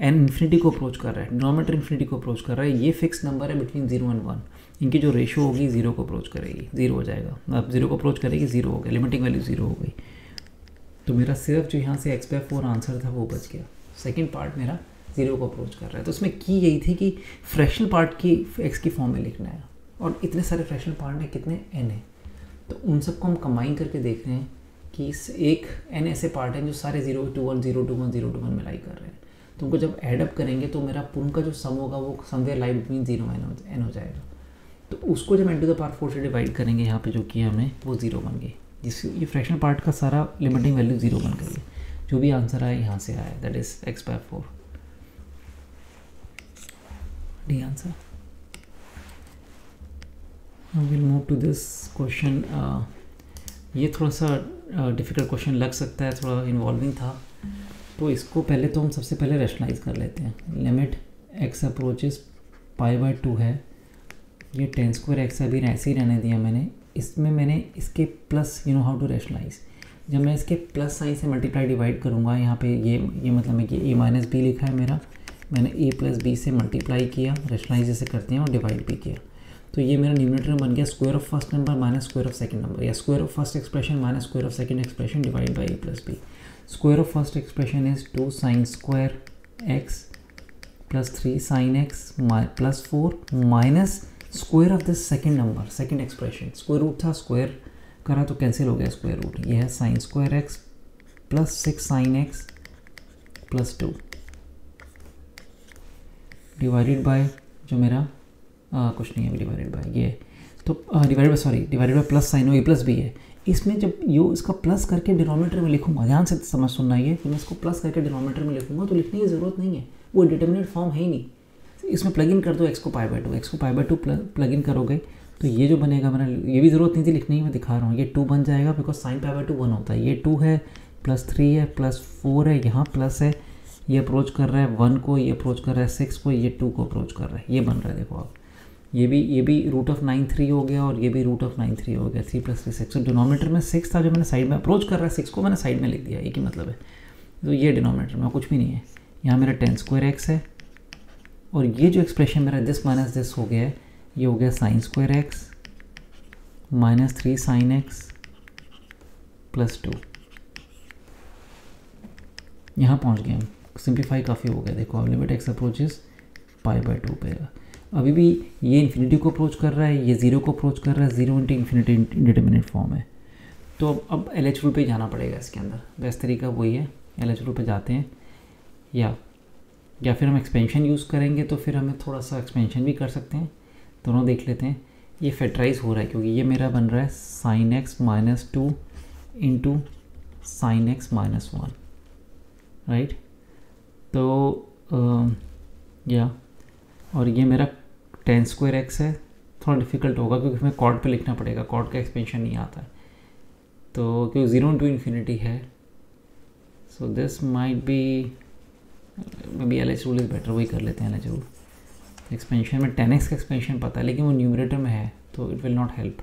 एन इन्फिनिटी को अप्रोच कर रहा है डिनोमीटर इन्फिनिटी को अप्रोच कर रहा है, ये फिक्स नंबर है बिटवीन ज़ीरो एंड वन इनकी जो रेशो होगी ज़ीरो को अप्रोच करेगी ज़ीरो हो जाएगा। अब ज़ीरो को अप्रोच करेगी ज़ीरो हो गया लिमिटिंग वैल्यू ज़ीरो हो गई। तो मेरा सिर्फ़ जो यहाँ से एक्स बाय फोर आंसर था वो बच गया। सेकेंड पार्ट मेरा ज़ीरो को अप्रोच कर रहा है। तो उसमें की यही थी कि फ्रैक्शनल पार्ट की एक्स की फॉर्म में लिखना है। और इतने सारे फ्रैक्शनल पार्ट में कितने एन है? तो उन सबको हम कंबाइन करके देख रहे हैं। कि इस एक एन ऐसे पार्ट हैं जो सारे zero to one zero to one zero to one में लाई कर रहे हैं। तो उनको जब एडअप करेंगे तो मेरा उनका जो सम होगा वो somewhere lie between zero n n हो जाएगा। तो उसको जब n to the power four से डिवाइड करेंगे यहाँ पे जो किया हमने, वो ज़ीरो बन गई। जिस ये फ्रैक्शन पार्ट का सारा लिमिटिंग वैल्यू ज़ीरो बन गई। जो भी आंसर आया, यहाँ से आया। That is x by four the answer will move to this question ये थोड़ा सा डिफ़िकल्ट क्वेश्चन लग सकता है, थोड़ा इन्वॉल्विंग था। तो इसको पहले तो हम सबसे पहले रेशनलाइज कर लेते हैं। Limit x approaches pi by two है। ये टेन स्क्वायर एक्स अभी ऐसे ही रहने दिया मैंने। इसमें मैंने इसके plus you know how to rationalise जब मैं इसके प्लस साइन से मल्टीप्लाई डिवाइड करूँगा, यहाँ पे ये ये मतलब है कि ए माइनस बी लिखा है मेरा। मैंने ए प्लस बी से मल्टीप्लाई किया रेशनलाइज जैसे करते हैं और डिवाइड भी किया। तो ये मेरा न्यूमिनेटर बन गया square of first number minus square of second number या square of first expression minus square of second expression divide by a plus b square of first expression is two sine square x plus three sine x plus four minus square of the second number second expression square root था square करा तो cancel हो गया square root ये है sine square x plus six sine x plus two divided by जो मेरा आ, कुछ नहीं है डिवाइडेड बाय ये। तो divided by sorry divided by plus sine हो ए प्लस बी है। इसमें जब यो इसका प्लस करके डिनोमीटर में लिखूँगा ध्यान से समझ सुनना ये कि मैं इसको प्लस करके डिनोमीटर में लिखूँगा तो लिखने की ज़रूरत नहीं है। वो डिटर्मिनेट फॉर्म है ही नहीं। इसमें प्लग इन कर दो एक्स को पाई बाय टू एक्स को pi by two plug in करोगे तो ये जो बनेगा मैंने ये भी ज़रूरत नहीं थी लिखने की मैं दिखा रहा हूँ। ये टू बन जाएगा because sine pi by two one होता है। ये टू है प्लस थ्री है प्लस फोर है यहाँ प्लस है। ये अप्रोच कर रहा है वन को ये अप्रोच कर रहा है सिक्स को ये टू को अप्रोच कर रहा है। ये बन रहा है देखो आप ये भी ये भी रूट ऑफ़ नाइन थ्री हो गया और ये भी रूट ऑफ़ नाइन थ्री हो गया three plus three six denominator में सिक्स था जो मैंने साइड में अप्रोच कर रहा है सिक्स को मैंने साइड में लिख दिया, एक ही मतलब है। तो ये डिनोमीटर में कुछ भी नहीं है। यहाँ मेरा टेन स्क्वायर एक्स है, और ये जो एक्सप्रेशन मेरा दिस माइनस दिस हो गया है, ये हो गया sine square x minus three sine x plus two यहाँ पहुँच गए हम। सिंप्लीफाई काफ़ी हो गया, देखो, अब limit x approaches pi by two पे अभी भी ये इन्फिनिटी को अप्रोच कर रहा है ये ज़ीरो को अप्रोच कर रहा है zero into infinity indeterminate form है। तो अब अब एल एच रूल पर जाना पड़ेगा इसके अंदर। बेस्ट तरीका वही है एल एच रूल पर जाते हैं। या या फिर हम एक्सपेंशन यूज़ करेंगे तो फिर हमें थोड़ा सा एक्सपेंशन भी कर सकते हैं। दोनों देख लेते हैं। ये फैक्टराइज हो रहा है क्योंकि ये मेरा बन रहा है sine x minus two into sine x minus one right तो आ, या और ये मेरा टेन स्क्वायर एक्स है, थोड़ा डिफ़िकल्ट होगा क्योंकि हमें कॉर्ड पे लिखना पड़ेगा कॉर्ड का एक्सपेंशन नहीं आता है। तो क्योंकि ज़ीरो टू इन्फिनिटी है so this might be may be L H rule is better वही कर लेते हैं एल एच रूल एक्सपेंशन में टेन एक्स का एक्सपेंशन पता है, लेकिन वो न्यूमरेटर में है तो इट विल नॉट हेल्प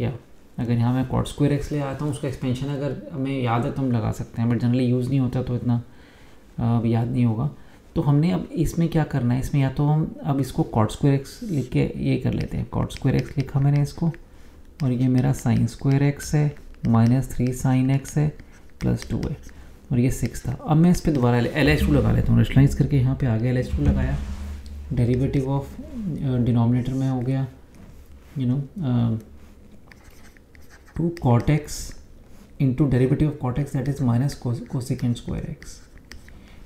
या अगर यहाँ मैं कॉट स्क्वायर एक्स ले आता हूँ, उसका एक्सपेंशन अगर हमें याद है तो हम लगा सकते हैं बट जनरली यूज़ नहीं होता तो इतना अब याद नहीं होगा। तो हमने अब इसमें क्या करना है? इसमें या तो हम अब इसको कॉट स्क्वायर एक्स लिख के ये कर लेते हैं। कॉट स्क्वायर एक्स लिखा मैंने इसको और ये मेरा साइन स्क्वायर एक्स है माइनस थ्री साइन एक्स है प्लस टू है। और ये सिक्स था। अब मैं इस पर दोबारा एल एच टू लगा लेता हूँ। रेशलाइज करके यहाँ पे आगे एल एच टू लगाया। डेरिवेटिव ऑफ़ डिनोमिनेटर में हो गया you know two cot x into derivative of cot x that is minus cosecant square x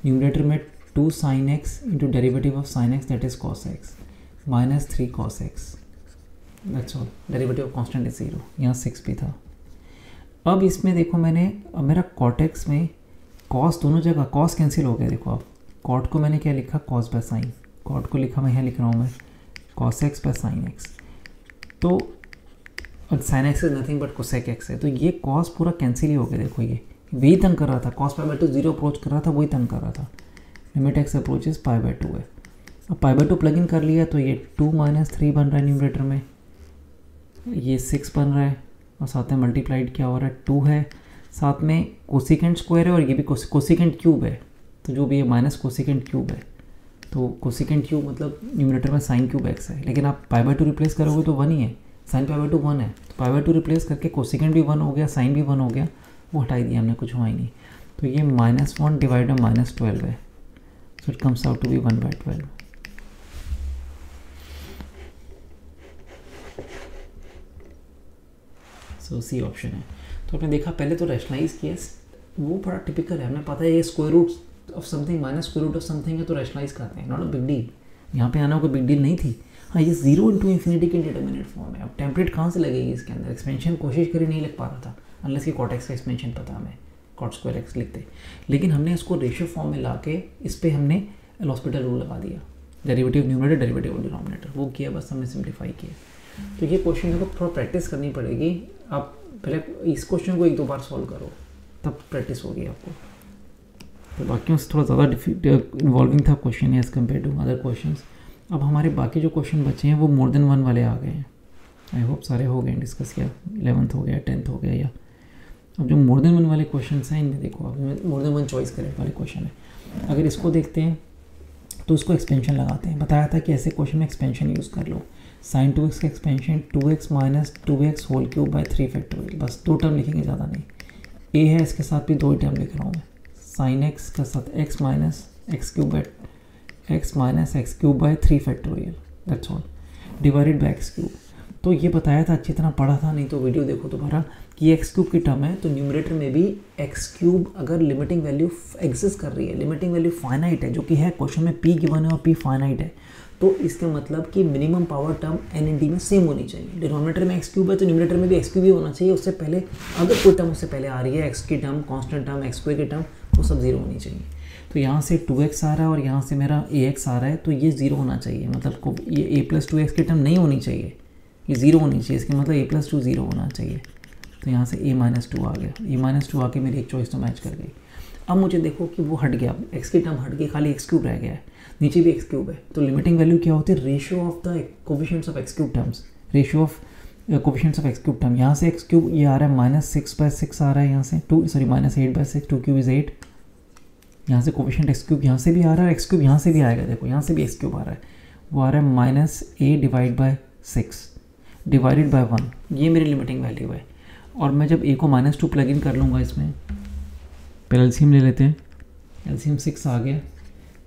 numerator में two sine x into derivative of sine x that is cos x minus three cos x. That's all derivative of constant is zero यहाँ six भी था। अब इसमें देखो मैंने मेरा cortex में कॉस दोनों जगह कॉस कैंसिल हो गया देखो अब कॉट को मैंने क्या लिखा? कॉस बाय साइन कॉट को लिखा मैं यहाँ लिख रहा हूँ मैं। Cos x by sine x तो sine x is nothing but cosec x है। तो ये कॉस पूरा कैंसिल ही हो गया देखो ये। वही तंग कर रहा था। Cos pi by two zero approach कर रहा था, वही तंग कर रहा था। Limit x approach is pi by two है अब pi by two plug in कर लिया तो ये टू माइनस थ्री बन रहा है न्यूमरेटर में। ये सिक्स बन रहा है और साथ में मल्टीप्लाइड क्या हो रहा है? टू है। साथ में कोसिकेंट स्क्वायर है और ये भी कोसिकेंट क्यूब है। तो जो भी ये माइनस कोसिकेंट क्यूब है। तो कोसिकेंट क्यूब मतलब न्यूमिनेटर में साइन क्यूब एक्स है। लेकिन आप पाई बाई टू रिप्लेस करोगे तो वन ही है। Sine pi by two one है। तो पाई बाय टू रिप्लेस करके कोसिकेंट भी वन हो गया साइन भी वन हो गया। वो हटाई दिया हमने, कुछ हुआ ही नहीं। तो ये minus one divide by minus twelve है। So it comes out to be one by twelve so C option है। तो आपने देखा, पहले तो रैशनलाइज किया, वो बड़ा टिपिकल है। हमें पता है ये square root of something minus square root of something है तो रैशनलाइज करते हैं। नॉट अ बिग डील यहाँ पे आना कोई बिग डील नहीं थी। हाँ ये ज़ीरो इंटू इन्फिनिटी के डिटर्मिनेट फॉर्म है। अब टेम्परेट कहाँ से लगेगी इसके अंदर? एक्सपेंशन कोशिश करी, नहीं लिख पा रहा था। अनलेस की कॉट एक्स का एक्सपेंशन पता हमें। कॉट स्क्वायर एक्स लिखते लेकिन हमने इसको रेशियो फॉर्म में ला के इस पर हमने हॉस्पिटल रूल लगा दिया। डेरिवेटिव न्यूमरेटर डेरिवेटिव डिनोमिनेटर वो किया, बस हमने सिंप्लीफाई किया। तो ये क्वेश्चन को थोड़ा प्रैक्टिस करनी पड़ेगी। आप पहले इस क्वेश्चन को एक दो बार सॉल्व करो, तब प्रैक्टिस होगी आपको। तो बाकी उससे थोड़ा ज़्यादा इन्वॉल्विंग था question as compare to other question अब हमारे बाकी जो क्वेश्चन बचे हैं, वो मोर देन वन वाले आ गए हैं। आई होप सारे हो गए डिस्कस किया। इलेवंथ हो गया टेंथ हो गया, या अब जो मोर देन वन वाले क्वेश्चन हैं, इनमें देखो, अब मोर देन वन चॉइस करें वाले क्वेश्चन है। अगर इसको देखते हैं तो उसको एक्सपेंशन लगाते हैं। बताया था कि ऐसे क्वेश्चन में एक्सपेंशन यूज़ कर लो। साइन टू एक्स का expansion two x minus two x whole cube by three factorial बस दो टर्म लिखेंगे, ज़्यादा नहीं। ए है, इसके साथ भी दो ही टर्म लिख रहा हूँ मैं। साइन एक्स के साथ x minus x cube by x minus x cube by three factorial that's all divided by x cube तो ये बताया था, अच्छी तरह पढ़ा था, नहीं तो वीडियो देखो दोबारा। कि एक्स क्यूब की टर्म है तो न्यूमरेटर में भी एक्स क्यूब अगर लिमिटिंग वैल्यू एग्जिस्ट कर रही है लिमिटिंग वैल्यू फाइनाइट है, जो कि है क्वेश्चन में पी गिवन है और पी फाइनाइट है तो इसका मतलब कि minimum power term N and D में सेम होनी चाहिए। डिनोमिनेटर में एक्स क्यूब है तो न्यूमिनेटर में भी एक्स क्यूब ही होना चाहिए। उससे पहले, अगर कोई टर्म उससे पहले आ रही है एक्स की टर्म कॉन्स्टेंट टर्म एक्स की टर्म वो सब ज़ीरो होनी चाहिए। तो यहाँ से टू एक्स आ रहा है और यहाँ से मेरा ए एक्स आ रहा है तो ये ज़ीरो होना चाहिए। मतलब को, ये ए प्लस टू एक्स की टर्म नहीं होनी चाहिए। ये ज़ीरो होनी चाहिए, इसके मतलब ए प्लस टू ज़ीरो होना चाहिए। तो यहाँ से ए माइनस टू आ गया। ए माइनस टू आके मेरी एक चॉइस तो मैच कर गई। अब मुझे देखो कि वो हट गया। एक्स की टर्म हट गई, खाली एक्स क्यूब रह गया है। नीचे भी एक्स क्यूब है। तो लिमिटिंग वैल्यू क्या होती है? Ratio of the coefficients of x cube terms ratio of coefficients of x cube term यहाँ से एक्स क्यूब ये आ रहा है माइनस सिक्स बाय सिक्स आ रहा है यहाँ से। Two sorry minus eight by six two cube is eight यहाँ से कोविशेंट एक्स क्यूब यहाँ से भी आ रहा है। एक्स क्यूब यहाँ से भी आएगा। देखो, यहाँ से भी एक्स क्यूब आ रहा है। वो आ रहा है minus a divide by six divided by one ये मेरी लिमिटिंग वैल्यू है। और मैं जब ए को माइनस टू प्लग इन कर लूँगा इसमें पहले एल्सीम ले लेते हैं। एल्सीम सिक्स आ गया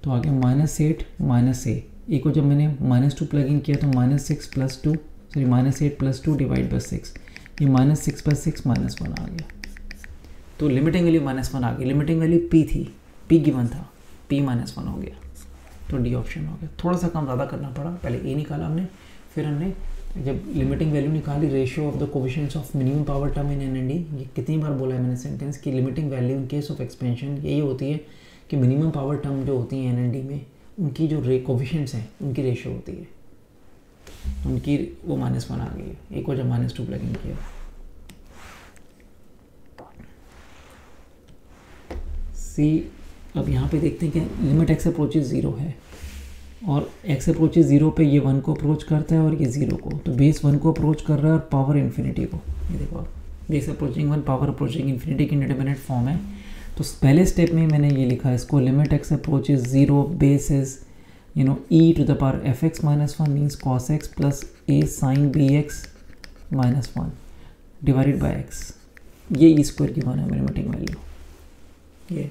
तो आ गया minus eight minus a a को जब मैंने माइनस टू प्लग इन किया तो minus six plus two sorry minus eight plus two divide by six ये minus six plus six minus one आ गया। तो लिमिटिंग वैल्यू माइनस वन आ गई। लिमिटिंग वैल्यू पी थी। पी गिवन था। P minus one हो गया। तो डी ऑप्शन हो गया। थोड़ा सा काम ज़्यादा करना पड़ा। पहले ए निकाला हमने, फिर हमने जब लिमिटिंग वैल्यू निकाली ratio of the coefficients of minimum power term in N and D ये कितनी बार बोला है मैंने सेंटेंस की limiting value in case of expansion यही होती है कि मिनिमम पावर टर्म जो होती है एनएनडी में, उनकी जो रे कोविशंस हैं, उनकी रेशियो होती है। उनकी वो माइनस वन आ गई है। एक को जब माइनस टू प्लग इन किया सी अब यहाँ पे देखते हैं कि लिमिट एक्स अप्रोचेज ज़ीरो है। और एक्स अप्रोचेज ज़ीरो पे ये वन को अप्रोच करता है और ये ज़ीरो को। तो बेस वन को अप्रोच कर रहा है और पावर इन्फिनिटी को। ये देखो आप। Base approaching one power approaching infinity की इंडिपेंडेंट फॉर्म है। तो पहले स्टेप में मैंने ये लिखा है, इसको limit x approaches zero base is you know e to the power f x minus one means cos x plus a sine b x minus one divided by x ये ई स्क्वायर की one है limiting value ये।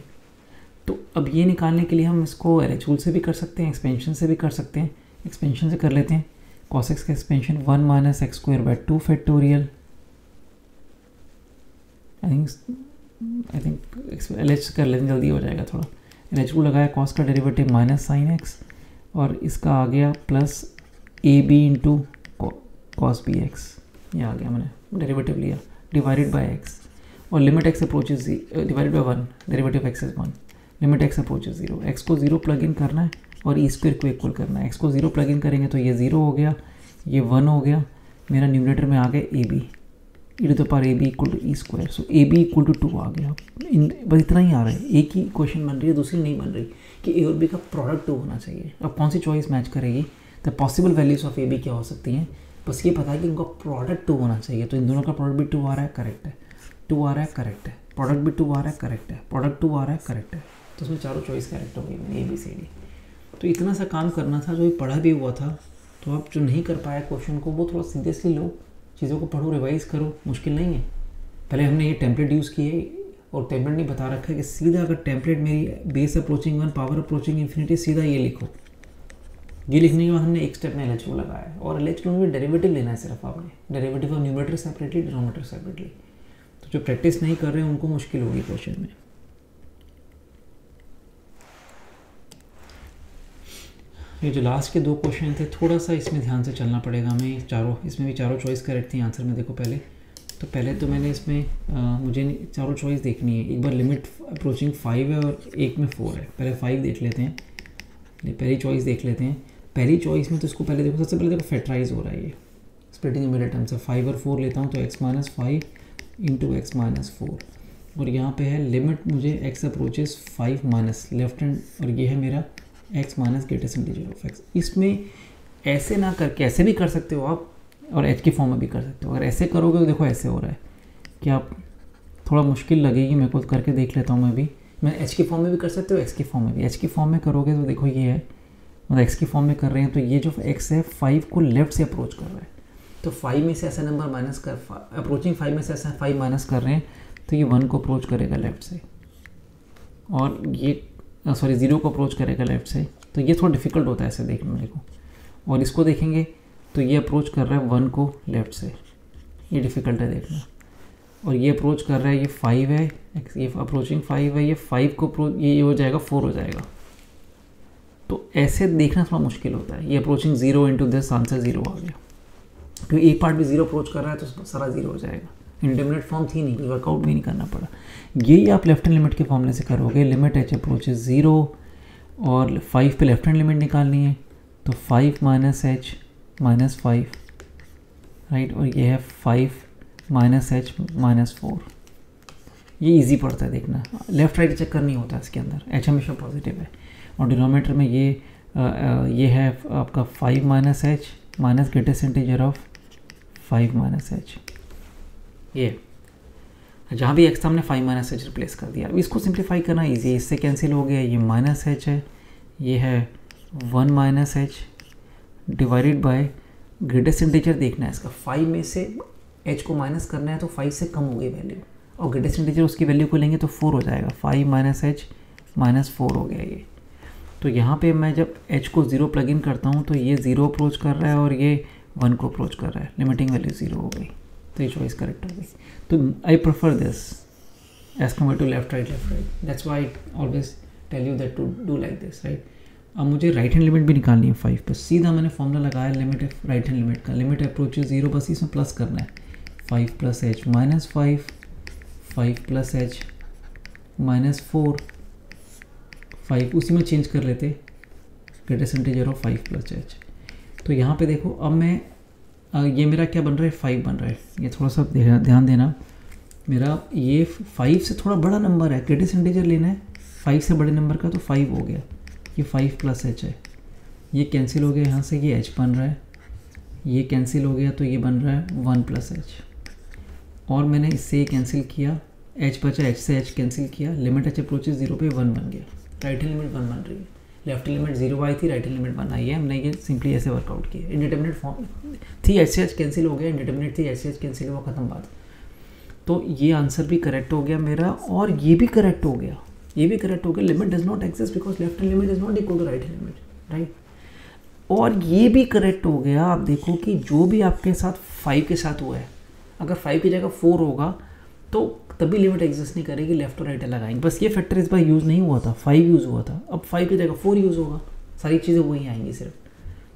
तो अब ये निकालने के लिए हम इसको एल से भी कर सकते हैं एक्सपेंशन से भी कर सकते हैं एक्सपेंशन से कर लेते हैं। कॉस एक्स का expansion one minus x square by two factorial I think I think L H कर लेते हैं, जल्दी हो जाएगा थोड़ा। एल एच को लगाया कॉस का डेरिवेटिव माइनस साइन एक्स और इसका आ गया plus a b into cos b x ये आ गया मैंने डेरिवेटिव लिया डिवाइडेड बाई एक्स और limit x approaches divided by one derivative x is one limit x approach zero x को ज़ीरो प्लग इन करना है और ई स्क्वेयर को इक्वल करना है। एक्स को ज़ीरो प्लग इन करेंगे तो ये ज़ीरो हो गया, ये वन हो गया, मेरा न्यूमिनेटर में आ गया a b e to the power a b equal to e square so a b equal to two आ गया। इन, बस इतना ही आ रहा है। एक ही क्वेश्चन बन रही है, दूसरी नहीं बन रही। कि ए और बी का प्रोडक्ट टू होना चाहिए। अब कौन सी चॉइस मैच करेगी? The possible values of a b क्या हो सकती हैं? बस ये पता है कि इनका प्रोडक्ट टू होना चाहिए। तो इन दोनों का प्रोडक्ट भी टू आ रहा है करेक्ट है। टू आ रहा है करेक्ट है। प्रोडक्ट भी टू आ रहा है करेक्ट है। प्रोडक्ट टू आ रहा है करेक्ट है। तो उसमें चारों चॉइस करेक्ट हो गई ए बी सी डी तो इतना सा काम करना था, जो पढ़ा भी हुआ था तो आप जो नहीं कर पाया क्वेश्चन को, वो थोड़ा सीरियसली लो, चीज़ों को पढ़ो रिवाइज करो, मुश्किल नहीं है। पहले हमने ये टेम्पलेट यूज़ किए, और टेम्पलेट ने बता रखा है कि सीधा अगर टेम्पलेट मेरी base approaching one power approaching infinity सीधा ये लिखो। ये लिखने के बाद हमने एक स्टेप में एल लगाया है और एल एच में डेरिवेटिव लेना है सिर्फ़ आपने। Derivative of numerator separately denominator separately तो जो प्रैक्टिस नहीं कर रहे हैं, उनको मुश्किल होगी क्वेश्चन में। ये जो लास्ट के दो क्वेश्चन थे थोड़ा सा इसमें ध्यान से चलना पड़ेगा हमें। चारों इसमें भी चारों चॉइस करेक्ट थी आंसर में देखो पहले। तो पहले तो मैंने इसमें आ, मुझे चारों चॉइस देखनी है। एक बार लिमिट अप्रोचिंग फाइव है और एक में फोर है। पहले फाइव देख लेते हैं। पहली चॉइस देख लेते हैं। पहली चॉइस में तो इसको पहले देखो सबसे पहले देखो फेटराइज हो रहा है ये। स्प्लिटिंग इमीडिएट टर्म से फाइव और फोर लेता हूँ तो x minus five into x minus four और यहाँ पे है लिमिट मुझे x approaches five minus left hand और ये है मेरा x minus greatest integer of x इसमें ऐसे ना करके, ऐसे भी कर सकते हो आप, और एच के फॉर्म में भी कर सकते हो। अगर ऐसे करोगे तो देखो ऐसे हो रहा है। कि आप थोड़ा मुश्किल लगेगी मेरे को करके देख लेता हूँ मैं भी। मैं एच के फॉर्म में भी कर सकते हो एक्स के फॉर्म में भी। एच के फॉर्म में करोगे तो देखो ये है मतलब एक्स के फॉर्म में कर रहे हैं तो ये जो एक्स है फाइव को लेफ़्ट से अप्रोच कर रहा है। तो फाइव में से ऐसा नंबर माइनस कर अप्रोचिंग फाइव में से ऐसा फाइव माइनस कर रहे हैं तो ये वन को अप्रोच करेगा लेफ़्ट से। और ये सॉरी ज़ीरो को अप्रोच करेगा लेफ़्ट से। तो ये थोड़ा डिफ़िकल्ट होता है ऐसे देखने में को। और इसको देखेंगे तो ये अप्रोच कर रहा है वन को लेफ़्ट से। ये डिफ़िकल्ट है देखना। और ये अप्रोच कर रहा है, ये फाइव है। ये अप्रोचिंग फाइव है, ये फाइव को अप्रोच ये हो जाएगा फोर हो जाएगा। तो ऐसे देखना थोड़ा मुश्किल होता है। ये approaching zero into this answer zero आ गया। क्योंकि एक पार्ट भी ज़ीरो अप्रोच कर रहा है तो सारा ज़ीरो हो जाएगा। इंटरमीडिएट फॉर्म थी नहीं वर्कआउट भी नहीं करना पड़ा। यही आप लेफ़्ट हैंड लिमिट के फॉर्मूले से करोगे लिमिट एच अप्रोच ज़ीरो और फाइव पे लेफ़्ट हैंड लिमिट निकालनी है तो five minus h minus five right और ये है five minus h minus four ये इजी पड़ता है देखना। लेफ़्ट राइट चेक नहीं होता है इसके अंदर। एच हमेशा पॉजिटिव है। और डिनोमीटर में ये आ, आ, ये है आपका five minus h minus greatest integer of five minus h ये। जहाँ भी एक्स था हमने फाइव माइनस एच रिप्लेस कर दिया। अब इसको सिंप्लीफाई करना ईजी है। इससे कैंसिल हो गया। ये माइनस एच है। ये है one minus h divided by greatest integer देखना है इसका। फाइव में से एच को माइनस करना है तो फाइव से कम हो गई वैल्यू और ग्रेटेस्ट इंटीजर उसकी वैल्यू को लेंगे तो फोर हो जाएगा। Five minus h minus four हो गया ये। तो यहाँ पे मैं जब एच को ज़ीरो प्लग इन करता हूँ तो ये ज़ीरो अप्रोच कर रहा है और ये वन को अप्रोच कर रहा है। लिमिटिंग वैल्यू ज़ीरो हो गई। तो ये चॉइस करेक्ट हो गई तो I prefer this as compare to left right left right that's why always tell you that to do like this right अब मुझे राइट हैंड लिमिट भी निकालनी है फाइव पर सीधा मैंने फॉर्मूला लगाया लिमिट राइट हैंड लिमिट का। लिमिट अप्रोच ज़ीरो बस इसमें प्लस करना है। Five plus h minus five five plus h minus four five उसी में चेंज कर लेते। Greatest integer of five plus h तो यहाँ पे देखो, अब मैं ये मेरा क्या बन रहा है? फाइव बन रहा है। ये थोड़ा सा ध्यान देना। मेरा ये फाइव से थोड़ा बड़ा नंबर है। ग्रेटेस्ट इंटीजर लेना है। फाइव से बड़े नंबर का तो फाइव हो गया। ये फाइव प्लस एच है। ये कैंसिल हो गया यहाँ से। ये एच बन रहा है। ये कैंसिल हो गया तो ये बन रहा है वन प्लस एच और मैंने इससे ये कैंसिल किया। एच बचा एच से एच कैंसिल किया। लिमिट एच अप्रोचेज ज़ीरो पे वन बन गया। राइट हैंड लिमिट वन बन रही है। लेफ़्ट लिमिट ज़ीरो आई थी, राइट लिमिट वन आई है। हमने ये सिंपली ऐसे वर्कआउट किया इंडिटर्मिनेट फॉर्म थी एच एच कैंसिल हो गया इंडिटर्मिनेट थी एच एच कैंसिल हुआ, खत्म बात। तो ये आंसर भी करेक्ट हो गया मेरा, और ये भी करेक्ट हो गया। ये भी करेक्ट हो गया। Limit does not exist because left limit is not equal to right limit right और ये भी करेक्ट हो गया। आप देखो कि जो भी आपके साथ फाइव के साथ हुआ है, अगर फाइव की जगह फोर होगा तो तभी लिमिट एग्जिस्ट नहीं करेगी लेफ़्ट और राइट अलग आएँगे बस ये फैक्टर इस बार यूज़ नहीं हुआ था फाइव यूज़ हुआ था। अब फाइव की जगह फोर यूज़ होगा। सारी चीज़ें वही आएँगी सिर्फ़।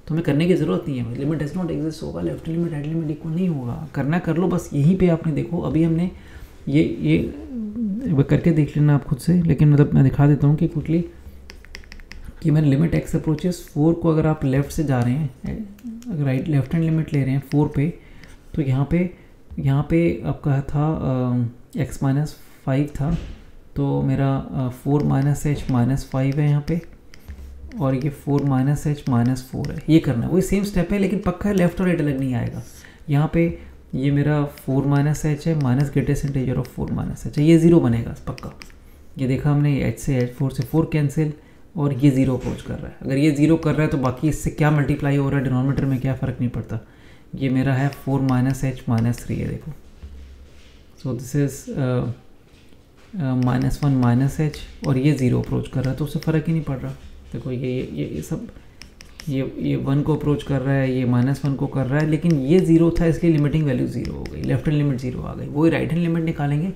तो हमें करने की ज़रूरत नहीं है लिमिट डज नॉट एग्जिस्ट होगा left limit right limit equal नहीं होगा। करना कर लो, बस यहीं पे आपने देखो, अभी हमने ये ये करके देख लेना आप खुद से। लेकिन मतलब मैं दिखा देता हूँ कि क्विकली कि मैंने लिमिट एक्स अप्रोचेस फोर को अगर आप लेफ़्ट से जा रहे हैं, अगर राइट लेफ़्ट हैंड लिमिट ले रहे हैं फोर पे तो यहाँ पे यहाँ पे आपका था एक्स माइनस फाइव था तो मेरा four minus h minus five है यहाँ पे, और ये four minus h minus four है। ये करना है। वही सेम स्टेप है, लेकिन पक्का है लेफ़्ट और राइट अलग नहीं आएगा। यहाँ पे ये मेरा फोर माइनस एच है minus greatest integer of four minus h है। ये ज़ीरो बनेगा पक्का। ये देखा हमने एच से एच फोर से फोर कैंसिल और ये ज़ीरो अप्रोच कर रहा है। अगर ये ज़ीरो कर रहा है तो बाकी इससे क्या मल्टीप्लाई हो रहा है डिनोमीटर में क्या फ़र्क नहीं पड़ता। ये मेरा है four minus h minus three है, देखो। So this is minus one minus h और ये ज़ीरो अप्रोच कर रहा है तो उससे फ़र्क ही नहीं पड़ रहा। देखो ये ये ये सब, ये ये वन को अप्रोच कर रहा है, ये माइनस वन को कर रहा है, लेकिन ये ज़ीरो था, इसलिए लिमिटिंग वैल्यू ज़ीरो हो गई। लेफ़्ट हैंड लिमिट ज़ीरो आ गई। वही राइट हैंड लिमिट निकालेंगे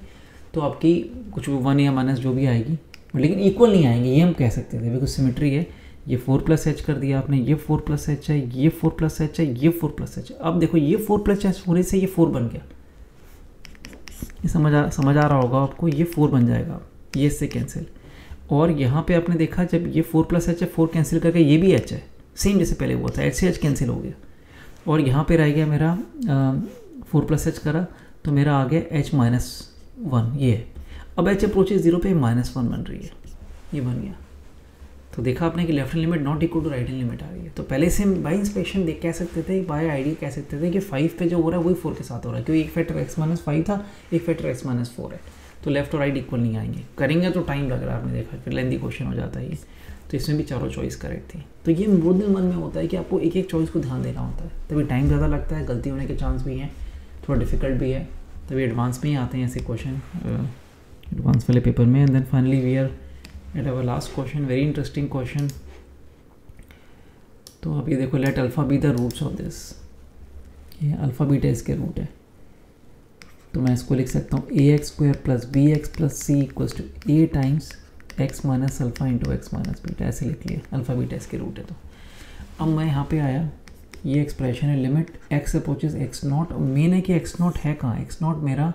तो आपकी कुछ वन या माइनस जो भी आएगी, लेकिन इक्वल नहीं आएँगे, ये हम कह सकते थे बिकॉज़ सिमेट्री है। ये फोर प्लस एच कर दिया आपने, ये फोर प्लस एच है, ये फोर प्लस एच है, ये फोर प्लस एच है। अब देखो, ये फोर प्लस एच होने से ये फोर बन गया। ये समझ आ समझ आ रहा होगा आपको, ये फोर बन जाएगा। ये इससे कैंसिल और यहाँ पे आपने देखा, जब ये फोर प्लस एच है फोर कैंसिल करके ये भी एच है। सेम जैसे पहले हुआ था एच से एच कैंसिल हो गया। और यहाँ पे रह गया मेरा फोर प्लस एच करा तो मेरा आ गया एच माइनस वन ये। है अब एच अप्रोच ज़ीरो पे माइनस वन बन रही है। ये बन गया। तो देखा आपने कि left hand limit not equal to right hand limit आ रही है। तो पहले से हम बाई इंस्पेक्शन देख, कह सकते थे बाय आइडिया कह सकते थे कि फाइव पे जो हो रहा है, वही फोर के साथ हो रहा है। क्योंकि एक फैक्टर एक्स माइनस फाइव था, एक फैक्टर एक्स माइनस फोर है। तो लेफ़्ट और राइट इक्वल नहीं आएँगे। करेंगे तो टाइम लग रहा है आपने देखा, फिर लेंदी क्वेश्चन हो जाता है ये। तो इसमें भी चारों चॉइस करेक्ट थी। तो ये दिन मन में होता है कि आपको एक एक चॉइस को ध्यान देना होता है। तभी टाइम ज़्यादा लगता है, गलती होने के चांस भी हैं, थोड़ा डिफ़िकल्ट भी है। तभी एडवांस में ही आते हैं ऐसे क्वेश्चन एडवांस वाले पेपर में। And then finally we are at our last question very interesting question तो अब ये देखो let alpha be the roots of this ये अल्फ़ा बीटा इसके रूट है। तो मैं इसको लिख सकता हूँ a x square plus b x plus c equals to a times x minus alpha into x minus beta ऐसे लिख लिया अल्फ़ा बीटा इसके रूट है तो। अब मैं यहाँ पे आया, ये एक्सप्रेशन है limit x approaches x naught main है कि एक्स नॉट है कहाँ? एक्स नॉट मेरा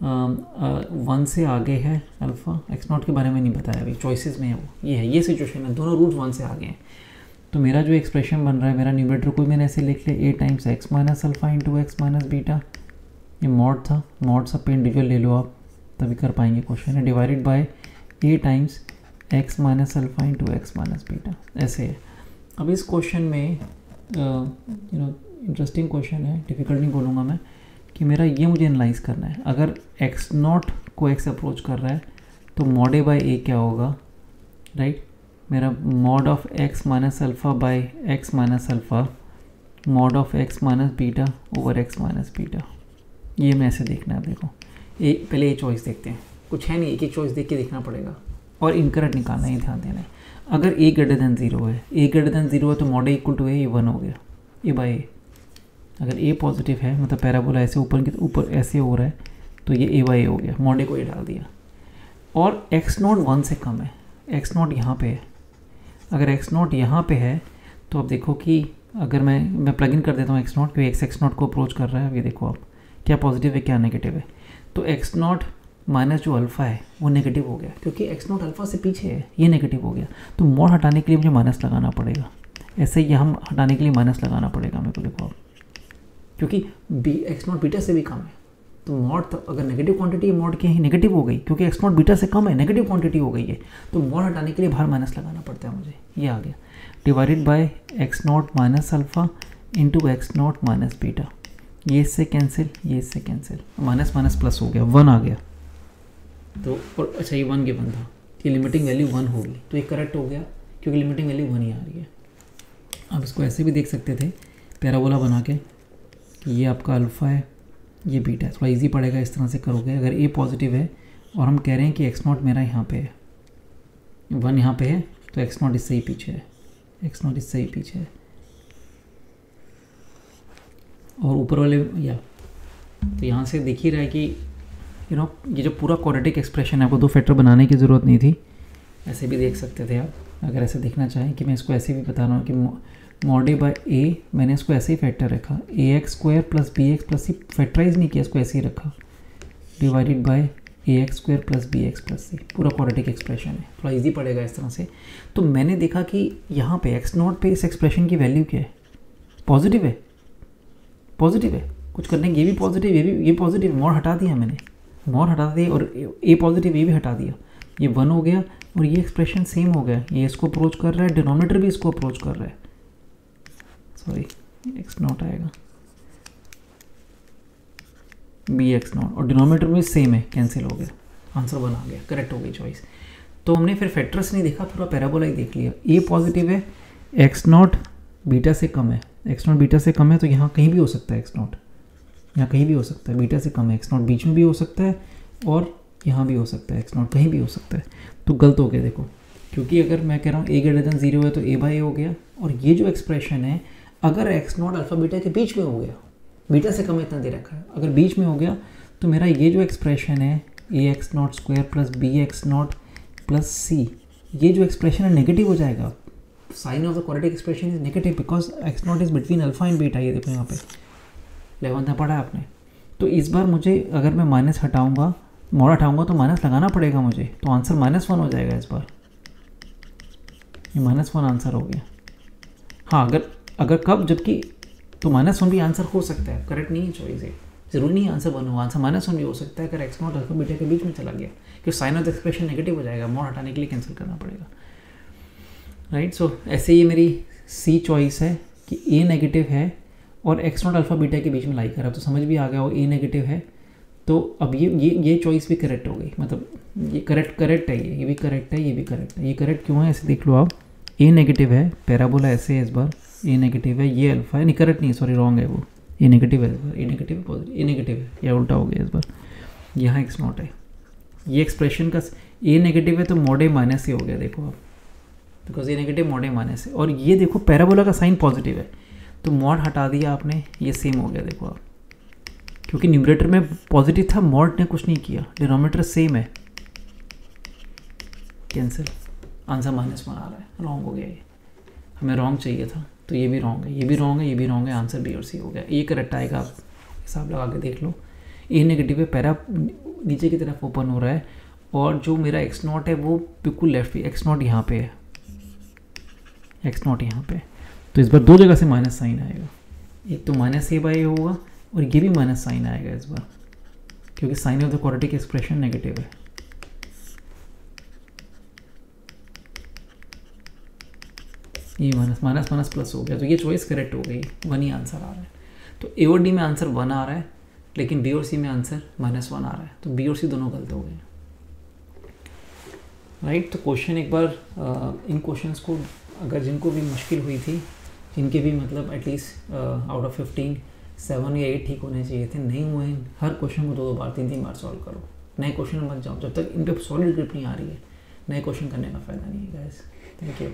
वन से आगे है अल्फ़ा एक्स नॉट के बारे में नहीं बताया अभी चॉइसेस में है वो, ये है, ये सिचुएशन है, दोनों रूट वन से आगे हैं। तो मेरा जो एक्सप्रेशन बन रहा है, मेरा न्यूमेटर को मैंने ऐसे लिख लिया a times x minus alpha into x minus beta ये मॉड था मॉड सब पे इंडिविजुअल ले लो आप, तभी कर पाएँगे क्वेश्चन है divided by a times x minus alpha into x minus beta ऐसे है। अब इस क्वेश्चन में यू नो इंटरेस्टिंग क्वेश्चन है डिफ़िकल्ट नहीं बोलूँगा मैं। कि मेरा ये मुझे एनालाइज करना है। अगर एक्स नॉट को एक्स अप्रोच कर रहा है तो मॉडे बाय ए क्या होगा? Right right? मेरा mod of x minus alpha by x minus alpha mod of x minus beta over x minus beta ये मैं ऐसे देखना है, देखो। ए, पहले ये चॉइस देखते हैं। कुछ है नहीं, एक एक चॉइस देख के देखना पड़ेगा। और इनकरेक्ट निकालना ही ध्यान देना है। अगर ए ग्रेटर देन ज़ीरो है ए ग्रेटर देन ज़ीरो है तो mod equal to a one हो गया। ए बाई ए अगर ए पॉजिटिव है मतलब पैराबोला ऐसे ऊपर के, ऊपर ऐसे हो रहा है तो ये ए ए हो गया। मॉडे को ये डाल दिया। और एक्स नॉट वन से कम है। एक्स नॉट यहाँ पे है। अगर एक्स नॉट यहाँ पे है तो आप देखो कि अगर मैं मैं प्लग इन कर देता हूँ एक्स नॉट क्योंकि एक्स एक्स नॉट को अप्रोच कर रहा है ये देखो आप, क्या पॉजिटिव है, क्या नेगेटिव है। तो एक्स नॉट माइनस जो अल्फ़ा है, वो नेगेटिव हो गया, क्योंकि एक्स नॉट अल्फ़ा से पीछे है, ये नेगेटिव हो गया। तो मोड हटाने के लिए मुझे माइनस लगाना पड़ेगा। ऐसे ही हम हटाने के लिए माइनस लगाना पड़ेगा, मेरे को देखो आप। क्योंकि बी एक्स नॉट बीटा से भी कम है। तो मॉड अगर नेगेटिव क्वांटिटी है मॉड की है नेगेटिव हो गई, क्योंकि एक्स नॉट बीटा से कम है नेगेटिव क्वांटिटी हो गई है तो मॉड हटाने के लिए बाहर माइनस लगाना पड़ता है मुझे। ये आ गया। Divided by x naught minus alpha into x naught minus beta ये इससे कैंसिल ये इससे कैंसिल माइनस माइनस प्लस हो गया। वन आ गया। तो और अच्छा ये वन गिवन था। ये लिमिटिंग वैल्यू वन होगी। तो ये करेक्ट हो गया, क्योंकि लिमिटिंग वैल्यू वन ही आ रही है। आप इसको ऐसे भी देख सकते थे, पैराबोला बना के कि। ये आपका अल्फ़ा है, ये बीटा है। थोड़ा इजी पड़ेगा इस तरह से करोगे। अगर ए पॉजिटिव है और हम कह रहे हैं कि एक्स नॉट मेरा यहाँ पे है वन यहाँ पे है तो एक्स नॉट इससे ही पीछे है। एक्स नॉट इससे ही पीछे है। और ऊपर वाले, या तो यहाँ से दिख ही रहा है कि यू नो ये जो पूरा क्वाड्रेटिक एक्सप्रेशन है, आपको दो फैक्टर बनाने की ज़रूरत नहीं थी। ऐसे भी देख सकते थे आप, अगर ऐसे देखना चाहें कि मैं इसको ऐसे भी बता रहा हूँ कि मॉडे बाय ए मैंने इसको ऐसे ही फैक्टर रखा। A x square plus b x plus c factorise नहीं किया, इसको ऐसे ही रखा। Divided by a x square plus b x plus c पूरा क्वाड्रेटिक एक्सप्रेशन है। थोड़ा इजी पड़ेगा इस तरह से। तो मैंने देखा कि यहाँ पे एक्स नॉट पे इस एक्सप्रेशन की वैल्यू क्या है? पॉजिटिव है? पॉजिटिव है? कुछ करने ये भी पॉजिटिव ये भी, ये पॉजिटिव मोर हटा दिया मैंने। मोर हटा दिया और ए पॉजिटिव ये भी हटा दिया। ये वन हो गया और ये एक्सप्रेशन सेम हो गया। ये इसको अप्रोच कर रहा है डिनोमीटर भी इसको अप्रोच कर रहा है। सॉरी एक्स नॉट आएगा। बी एक्स नॉट और डिनोमीटर भी सेम है कैंसिल हो गया। आंसर वन आ गया। करेक्ट हो गई चॉइस तो हमने फिर फैक्टर्स नहीं देखा पूरा पैराबोला ही देख लिया। ए पॉजिटिव है एक्स नॉट बीटा से कम है। एक्स नॉट बीटा से कम है तो यहाँ कहीं भी हो सकता है एक्स नॉट यहाँ कहीं भी हो सकता है बीटा से कम है। एक्स नॉट बीच में भी हो सकता है और यहाँ भी हो सकता है। एक्स नॉट कहीं भी हो सकता है। तो गलत हो गया देखो। क्योंकि अगर मैं कह रहा हूँ ए ग्रेटर देन ज़ीरो है तो ए बाई हो गया। और ये जो एक्सप्रेशन है अगर एक्स नॉट अल्फ़ा बीटा के बीच में हो गया, बीटा से कम इतना दे रखा है, अगर बीच में हो गया तो मेरा ये जो एक्सप्रेशन है a x naught square plus b x naught plus c ये जो एक्सप्रेशन है नेगेटिव हो जाएगा। Sign of the quadratic expression is negative because x naught is between alpha and beta ये देखो यहाँ पे। इलेवंथ में पढ़ा आपने। तो इस बार मुझे अगर मैं माइनस हटाऊँगा मोड़ हटाऊँगा तो माइनस लगाना पड़ेगा मुझे। तो आंसर माइनस वन हो जाएगा इस बार। ये माइनस वन आंसर हो गया। हाँ अगर अगर कब, जबकि तो माइनस वन भी आंसर हो सकता है। करेक्ट नहीं है चॉइस है ज़रूरी नहीं आंसर वन हो आंसर माइनस वन भी हो सकता है। अगर एक्स नॉट अल्फ़ा बीटा के बीच में चला गया क्योंकि साइन ऑफ़ एक्सप्रेशन नेगेटिव हो जाएगा मोड हटाने के लिए कैंसिल करना पड़ेगा। राइट सो ऐसे ही मेरी सी चॉइस है कि ए नेगेटिव है और एक्स नॉट अल्फ़ा बीटा के बीच में लाई करा। तो समझ भी आ गया हो ए नेगेटिव है। तो अब ये ये ये चॉइस भी करेक्ट हो गई मतलब ये करेक्ट करेक्ट है ये। ये भी करेक्ट है, ये भी करेक्ट है। ये करेक्ट क्यों है? ऐसे देख लो आप। ए नेगेटिव है पैराबोला ऐसे है इस बार। ए नेगेटिव है ये अल्फ़ा है नहीं करेक्ट नहीं सॉरी रॉन्ग है वो. ए नेगेटिव है इस बार ए नेगेटिव है पॉजिटिव ए नेगेटिव है या उल्टा हो गया इस बार. यहाँ एक्स नॉट है. ये एक्सप्रेशन का ए नेगेटिव है तो मोडे माइनस ही हो गया, देखो आप. Because a negative mod a minus है और ये देखो पैराबोला का साइन पॉजिटिव है. तो मॉड हटा दिया आपने, ये सेम हो गया, देखो आप. क्योंकि न्यूमरेटर में पॉजिटिव था मॉड ने कुछ नहीं किया. डिनोमीटर सेम है. कैंसिल आंसर माइनस वन आ रहा है. रॉन्ग हो गया ये. हमें रॉन्ग चाहिए था. तो ये भी रॉन्ग है, ये भी रॉन्ग है, ये भी रॉन्ग है आंसर बी और सी हो गया। ये करेक्ट आएगा, आप हिसाब लगा के देख लो। ए नेगेटिव है, पैरा नीचे की तरफ़ ओपन हो रहा है और जो मेरा एक्स नॉट है वो बिल्कुल लेफ़्ट एक्स नॉट यहाँ पे है। एक्स नॉट यहाँ पे तो इस बार दो जगह से माइनस साइन आएगा। एक तो माइनस ए बाई होगा और ये भी माइनस साइन आएगा इस बार। क्योंकि sign of the quadratic expression negative है। ये माइनस माइनस माइनस प्लस हो गया। तो ये चॉइस करेक्ट हो गई। वन ही आंसर आ रहा है। तो ए और डी में आंसर वन आ रहा है, लेकिन बी और सी में आंसर माइनस वन आ रहा है। तो बी और सी दोनों गलत हो गए। राइट तो क्वेश्चन एक बार इन क्वेश्चंस को अगर जिनको भी मुश्किल हुई थी, जिनके भी मतलब at least out of fifteen seven या एट ठीक होने चाहिए थे, नहीं हुए हर क्वेश्चन को दो दो बार तीन तीन बार सॉल्व करो। नए क्वेश्चन मत जाओ। जब तक इन पर सॉलिड ग्रिप नहीं आ रही है, नए क्वेश्चन करने का फ़ायदा नहीं है गैस थैंक यू